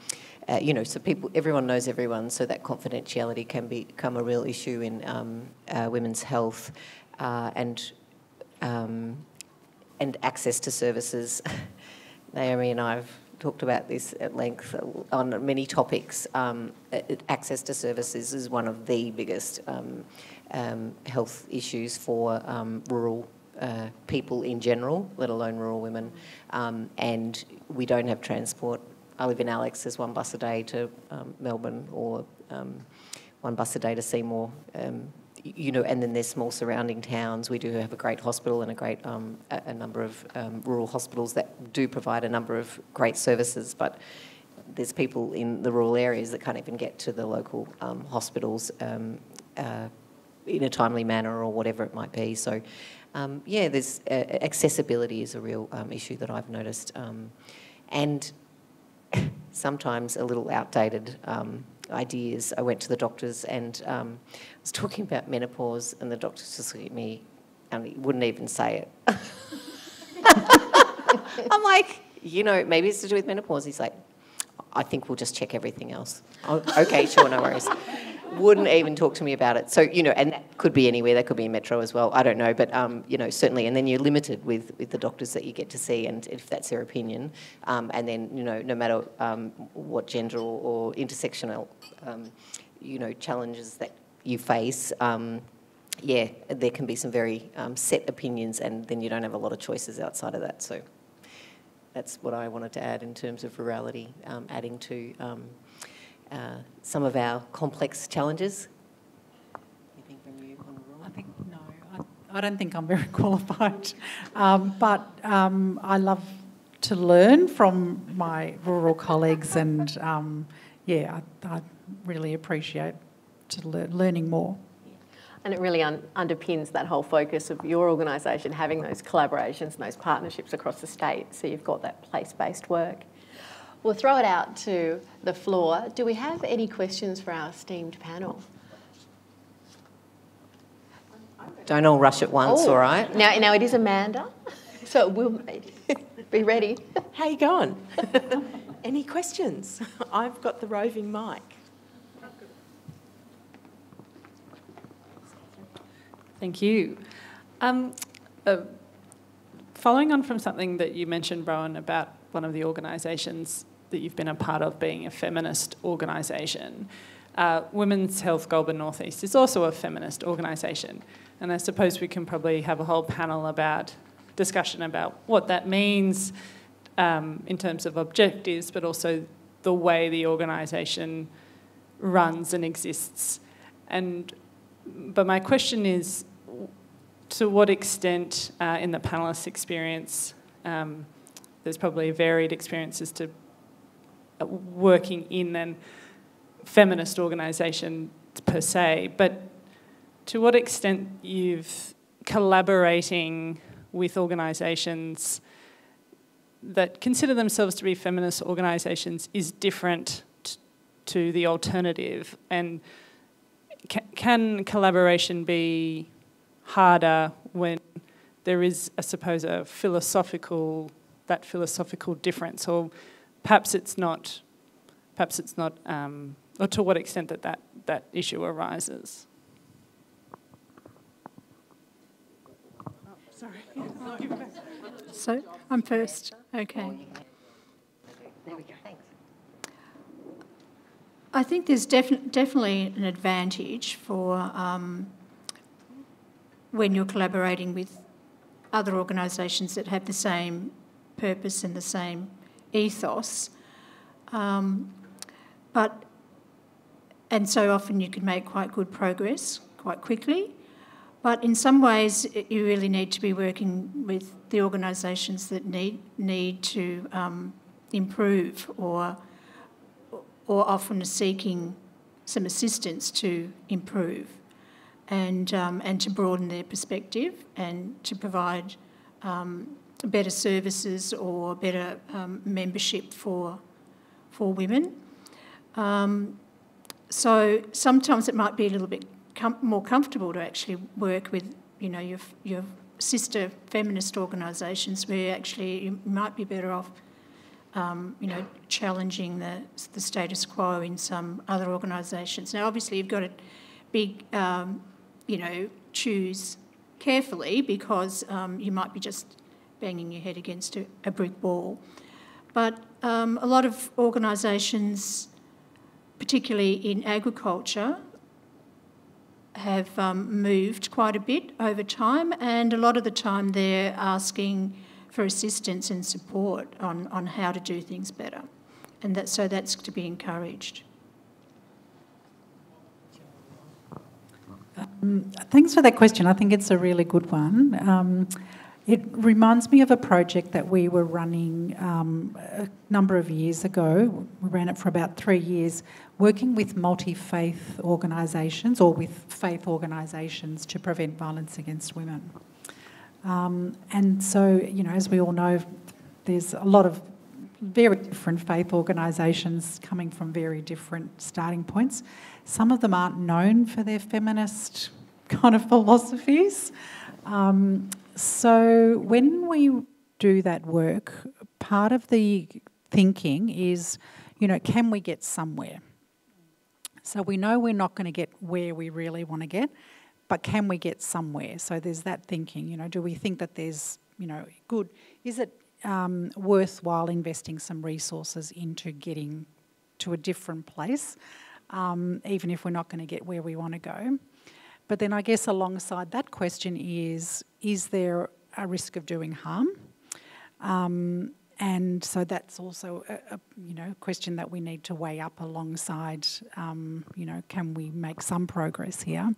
[SPEAKER 3] uh, you know, so people, everyone knows everyone, so that confidentiality can become a real issue in um, uh, women's health uh, and um, and access to services. *laughs* Naomi and I have talked about this at length on many topics. Um, access to services is one of the biggest um, um, health issues for um, rural uh, people in general, let alone rural women. Um, and we don't have transport. I live in Alex, there's one bus a day to um, Melbourne or one bus a day to Seymour you know, and then there's small surrounding towns. We do have a great hospital and a great um, a, a, number of um, rural hospitals that do provide a number of great services, but there's people in the rural areas that can't even get to the local um, hospitals um, uh, in a timely manner or whatever it might be. So, um, yeah, there's uh, accessibility is a real um, issue that I've noticed, and *coughs* sometimes a little outdated ideas. I went to the doctors and um, was talking about menopause, and the doctor just looked at me and he wouldn't even say it. *laughs* I'm like, you know, maybe it's to do with menopause. He's like, I think we'll just check everything else. Oh, okay, sure, no worries wouldn't even talk to me about it. So, you know, and that could be anywhere, that could be in Metro as well, I don't know, but, um, you know, certainly, and then you're limited with, with the doctors that you get to see and if that's their opinion, um, and then, you know, no matter um, what gender or, or intersectional, um, you know, challenges that you face, um, yeah, there can be some very um, set opinions and then you don't have a lot of choices outside of that, so that's what I wanted to add in terms of rurality, adding to uh, some of our complex challenges?
[SPEAKER 4] I think no, I, I, don't think I'm very *laughs* qualified, um, but um, I love to learn from my rural colleagues, and um, yeah, I, I, really appreciate to learning more.
[SPEAKER 2] And it really un underpins that whole focus of your organisation having those collaborations and those partnerships across the state. So you've got that place-based work. We'll throw it out to the floor. Do we have any questions for our esteemed panel?
[SPEAKER 3] Don't all rush at once, oh. all right?
[SPEAKER 2] Now, now it is Amanda, so we'll be ready.
[SPEAKER 1] How you going? *laughs* any questions? I've got the roving mic.
[SPEAKER 6] Thank you. Um, uh, following on from something that you mentioned, Rowan, about one of the organisations that you've been a part of being a feminist organisation. Uh, Women's Health Goulburn Northeast is also a feminist organisation, and I suppose we can probably have a whole panel about discussion about what that means um, in terms of objectives, but also the way the organisation runs and exists. And but my question is, to what extent uh, in the panelists' experience, um, there's probably varied experiences to working in an feminist organisation per se, but to what extent you've collaborating with organisations that consider themselves to be feminist organisations is different to the alternative, and ca- can collaboration be harder when there is, I suppose, a philosophical that philosophical difference, or perhaps it's not, perhaps it's not, um, or to what extent that that, that issue arises.
[SPEAKER 5] sorry. *laughs* So I'm first. Okay.
[SPEAKER 3] There we go. Thanks.
[SPEAKER 5] I think there's defi- definitely an advantage for um, when you're collaborating with other organisations that have the same purpose and the same ethos. Um, but and so often you can make quite good progress quite quickly. But in some ways, you really need to be working with the organisations that need need to um, improve or or often are seeking some assistance to improve and um, and to broaden their perspective and to provide um, better services or better um, membership for for women. Um, so sometimes it might be a little bit com- more comfortable to actually work with, you know, your your sister feminist organisations, where actually you might be better off, um, you know, challenging the the status quo in some other organisations. Now, obviously, you've got to be, um, you know, choose carefully because um, you might be just banging your head against a, a brick wall. But um, a lot of organisations, particularly in agriculture, have um, moved quite a bit over time, and a lot of the time they're asking for assistance and support on, on how to do things better. And that, so that's to be encouraged.
[SPEAKER 4] Um, thanks for that question. I think it's a really good one. It reminds me of a project that we were running um, a number of years ago. We ran it for about three years, working with multi faith organisations or with faith organisations to prevent violence against women. Um, and so, you know, as we all know, there's a lot of very different faith organisations coming from very different starting points. Some of them aren't known for their feminist kind of philosophies. Um, so when we do that work, part of the thinking is, you know, can we get somewhere? So we know we're not going to get where we really want to get, but can we get somewhere? So there's that thinking, you know, do we think that there's, you know, good, is it um, worthwhile investing some resources into getting to a different place, um, even if we're not going to get where we want to go? But then I guess alongside that question is is there a risk of doing harm? Um, and so that's also a, a, you know question that we need to weigh up alongside um, you know can we make some progress here?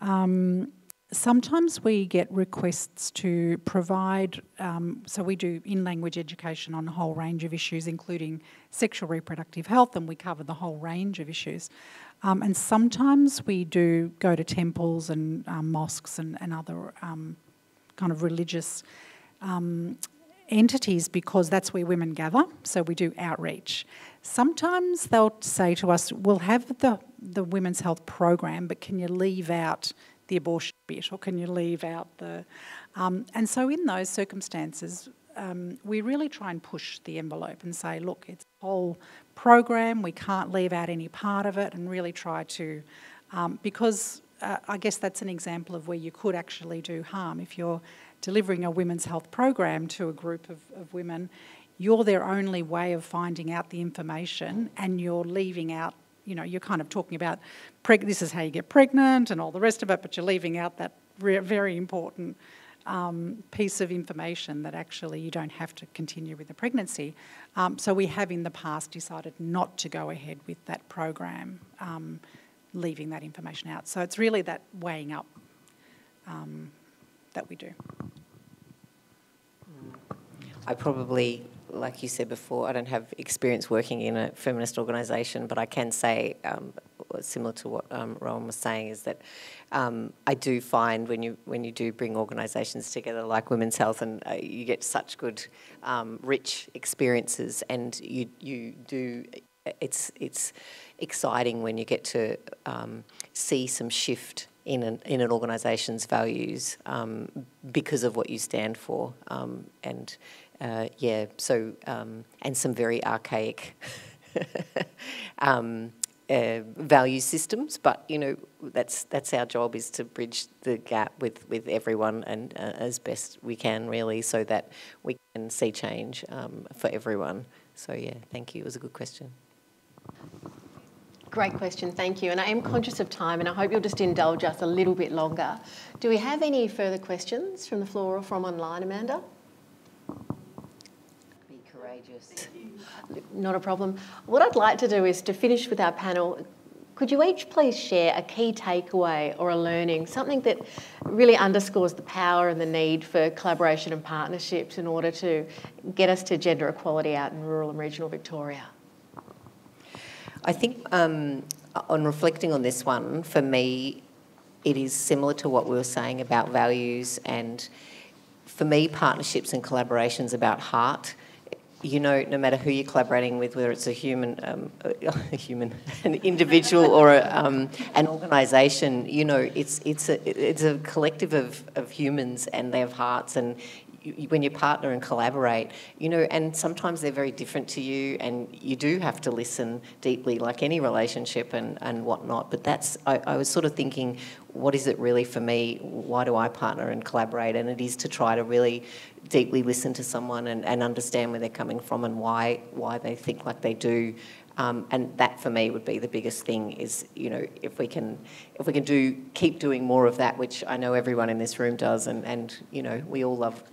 [SPEAKER 4] Um, sometimes we get requests to provide, um, so we do in language education on a whole range of issues, including sexual reproductive health, and we cover the whole range of issues. Um, and sometimes we do go to temples and um, mosques and, and other um, kind of religious um, entities because that's where women gather. So we do outreach. Sometimes they'll say to us, we'll have the, the women's health program, but can you leave out the abortion bit or can you leave out the. Um, and so in those circumstances, um, we really try and push the envelope and say, look, it's a whole program, we can't leave out any part of it, and really try to, um, because uh, I guess that's an example of where you could actually do harm. If you're delivering a women's health program to a group of, of women, you're their only way of finding out the information, and you're leaving out you know, you're kind of talking about this is how you get pregnant and all the rest of it, but you're leaving out that very important um, piece of information that actually you don't have to continue with the pregnancy. Um, so we have in the past decided not to go ahead with that program, um, leaving that information out. So it's really that weighing up um,
[SPEAKER 7] that we do.
[SPEAKER 3] I probably, like you said before, I don't have experience working in a feminist organisation, but I can say, um, similar to what um, Rowan was saying, is that um, I do find when you when you do bring organisations together like Women's Health, and uh, you get such good, um, rich experiences, and you you do. It's it's exciting when you get to um, see some shift in an in an organisation's values um, because of what you stand for, um, and uh, yeah, so um, and some very archaic *laughs* um, uh, value systems, but you know that's that's our job is to bridge the gap with with everyone and uh, as best we can really, so that we can see change um, for everyone. So yeah, thank you. It was a good question.
[SPEAKER 2] Great question, thank you. And I am conscious of time, and I hope you'll just indulge us a little bit longer. Do we have any further questions from the floor or from online, Amanda? Not a problem. What I'd like to do is to finish with our panel. Could you each please share a key takeaway or a learning, something that really underscores the power and the need for collaboration and partnerships in order to get us to gender equality out in rural and regional Victoria?
[SPEAKER 3] I think um, on reflecting on this one, for me, it is similar to what we were saying about values. And for me, partnerships and collaborations about heart. You know, no matter who you're collaborating with, whether it's a human, um, a human, *laughs* an individual, or a, um, an organisation, you know, it's it's a it's a collective of, of humans, and they have hearts, and when you partner and collaborate, you know, and sometimes they're very different to you, and you do have to listen deeply, like any relationship and, and whatnot. But that's, I, I was sort of thinking, what is it really for me? Why do I partner and collaborate? And it is to try to really deeply listen to someone and, and understand where they're coming from and why why they think like they do. Um, and that for me would be the biggest thing is you know if we can if we can do keep doing more of that which I know everyone in this room does and and you know we all love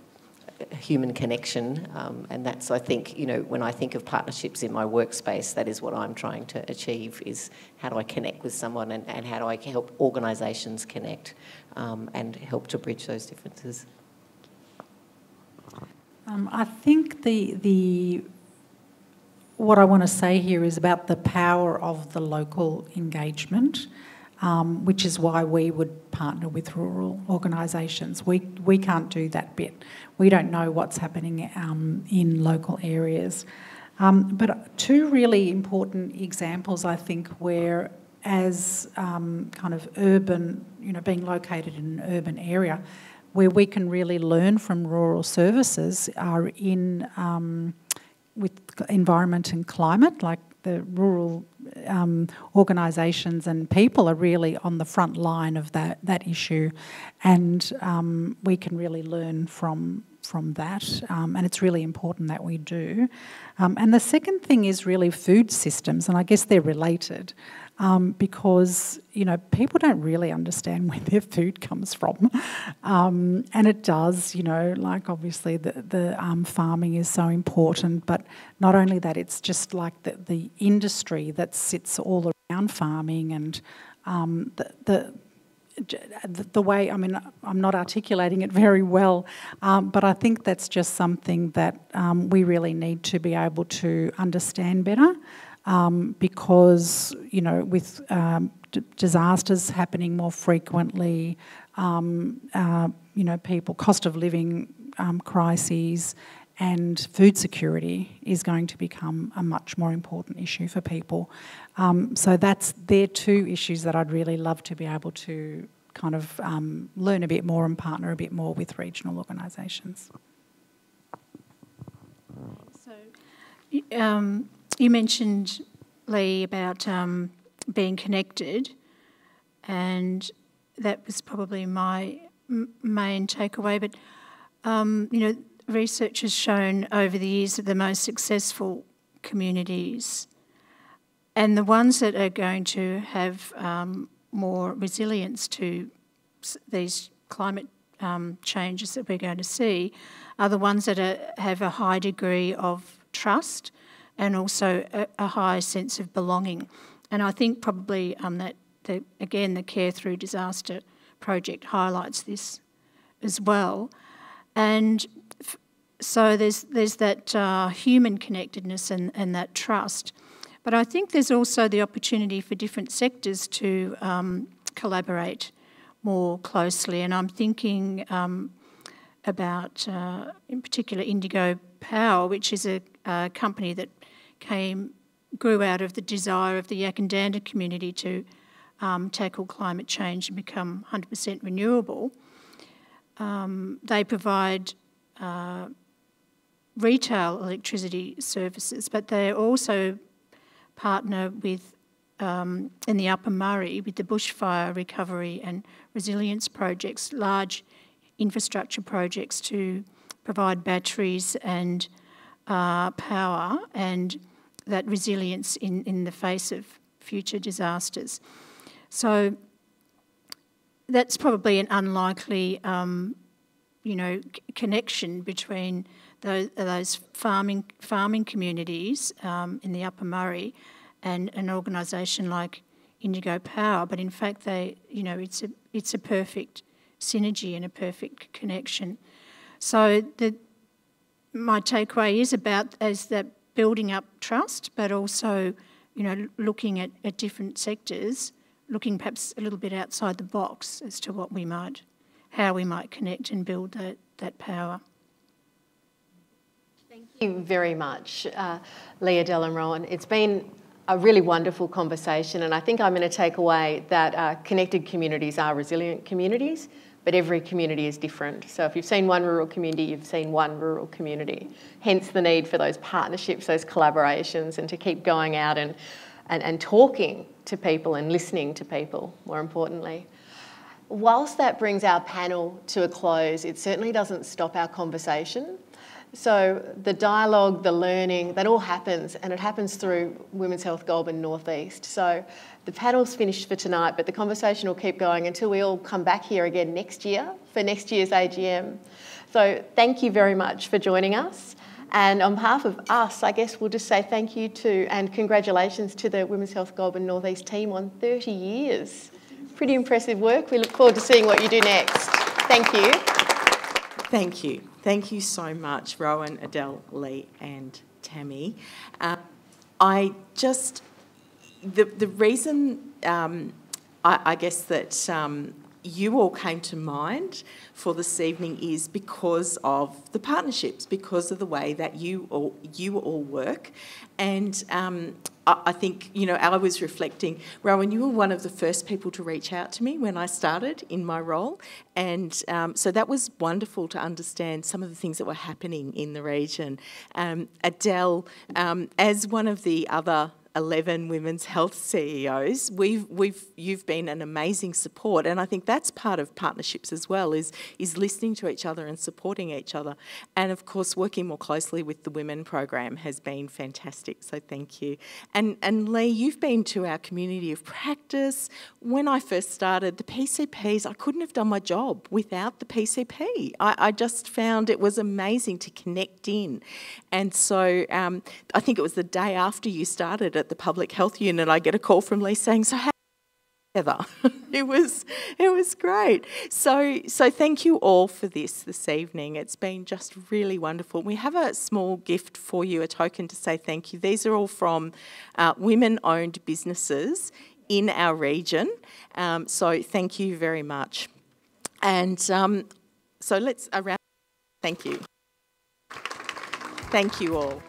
[SPEAKER 3] human connection. Um, and that's, I think, you know, when I think of partnerships in my workspace, that is what I'm trying to achieve is how do I connect with someone and, and how do I help organisations connect um, and help to bridge those differences.
[SPEAKER 4] Um, I think the the what I want to say here is about the power of the local engagement um, which is why we would partner with rural organisations. We, we can't do that bit. We don't know what's happening um, in local areas. Um, but two really important examples, I think, where as um, kind of urban, you know, being located in an urban area, where we can really learn from rural services are in um, with environment and climate, like the rural um, organisations and people are really on the front line of that that issue, and um, we can really learn from from that, um, and it's really important that we do. Um, and the second thing is really food systems, and I guess they're related um, because you know people don't really understand *laughs* where their food comes from, um, and it does. You know, like obviously the the um, farming is so important, but not only that, it's just like the the industry that sits all around farming and um, the the the way, I mean, I'm not articulating it *laughs* very well, um, but I think that's just something that um, we really need to be able to understand better um, because, you know, with um, disasters happening more frequently, um, uh, you know, people, cost of living um, crises, and food security is going to become a much more important issue for people. Um, so that's they're two issues that I'd really love to be able to kind of um, learn a bit more and partner a bit more with regional organisations.
[SPEAKER 5] So, um, you mentioned, Lee, about um, being connected, and that was probably my main takeaway. But, um, you know, research has shown over the years that the most successful communities and the ones that are going to have um, more resilience to these climate um, changes that we're going to see are the ones that are, have a high degree of trust and also a, a high sense of belonging. And I think probably um, that the, again the Care Through Disaster project highlights this as well. And so there's there's that uh, human connectedness and, and that trust. But I think there's also the opportunity for different sectors to um, collaborate more closely. And I'm thinking um, about, uh, in particular, Indigo Power, which is a, a, company that came grew out of the desire of the Yackandandah community to um, tackle climate change and become 100% renewable. Um, they provide uh, retail electricity services, but they also partner with um, in the Upper Murray with the bushfire recovery and resilience projects, large infrastructure projects to provide batteries and uh, power and that resilience in, in the face of future disasters. So that's probably an unlikely, um, you know, connection between those, those farming farming communities um, in the Upper Murray and an organisation like Indigo Power. But in fact, they, you know, it's a it's a perfect synergy and a perfect connection. So the my takeaway is about as that building up trust, but also, you know, looking at, at different sectors, looking perhaps a little bit outside the box as to what we might, how we might connect and build that, that power.
[SPEAKER 2] Thank you very much, uh, Leah, Rowan. It's been a really wonderful conversation, and I think I'm going to take away that uh, connected communities are resilient communities, but every community is different. So if you've seen one rural community, you've seen one rural community. Hence the need for those partnerships, those collaborations, and to keep going out and, and, and talking to people and listening to people, more importantly. Whilst that brings our panel to a close, it certainly doesn't stop our conversation. So the dialogue, the learning, that all happens, and it happens through Women's Health Goulburn Northeast. So the panel's finished for tonight, but the conversation will keep going until we all come back here again next year for next year's AGM. So thank you very much for joining us. And on behalf of us, I guess we'll just say thank you to and congratulations to the Women's Health Goulburn Northeast team on 30 years. Pretty impressive work. We look forward to seeing what you do next. Thank you.
[SPEAKER 1] Thank you. Thank you so much, Rowan, Adele, Lee, and Tammy. Uh, I just the the reason um, I, I, guess that um, you all came to mind for this evening is because of the partnerships, because of the way that you all you all work, and um, I, I think you know I was reflecting, Rowan, you were one of the first people to reach out to me when I started in my role, and um, so that was wonderful to understand some of the things that were happening in the region. Um, Adele, um, as one of the other 11 women's health CEOs. We've, we've, you've been an amazing support, and I think that's part of partnerships as well, is, is listening to each other and supporting each other. And of course, working more closely with the Women program has been fantastic, so thank you. And, and Lee, you've been to our community of practice. When I first started, the PCPs, I couldn't have done my job without the PCP. I, I just found it was amazing to connect in. And so um, I think it was the day after you started at the public health unit, I get a call from Lee saying, "So how?" Together. *laughs* it was it was great. So so thank you all for this this evening. It's been just really wonderful. We have a small gift for you, a token to say thank you. These are all from uh, women-owned businesses in our region. Um, so thank you very much. And um, so let's around. Thank you. Thank you all.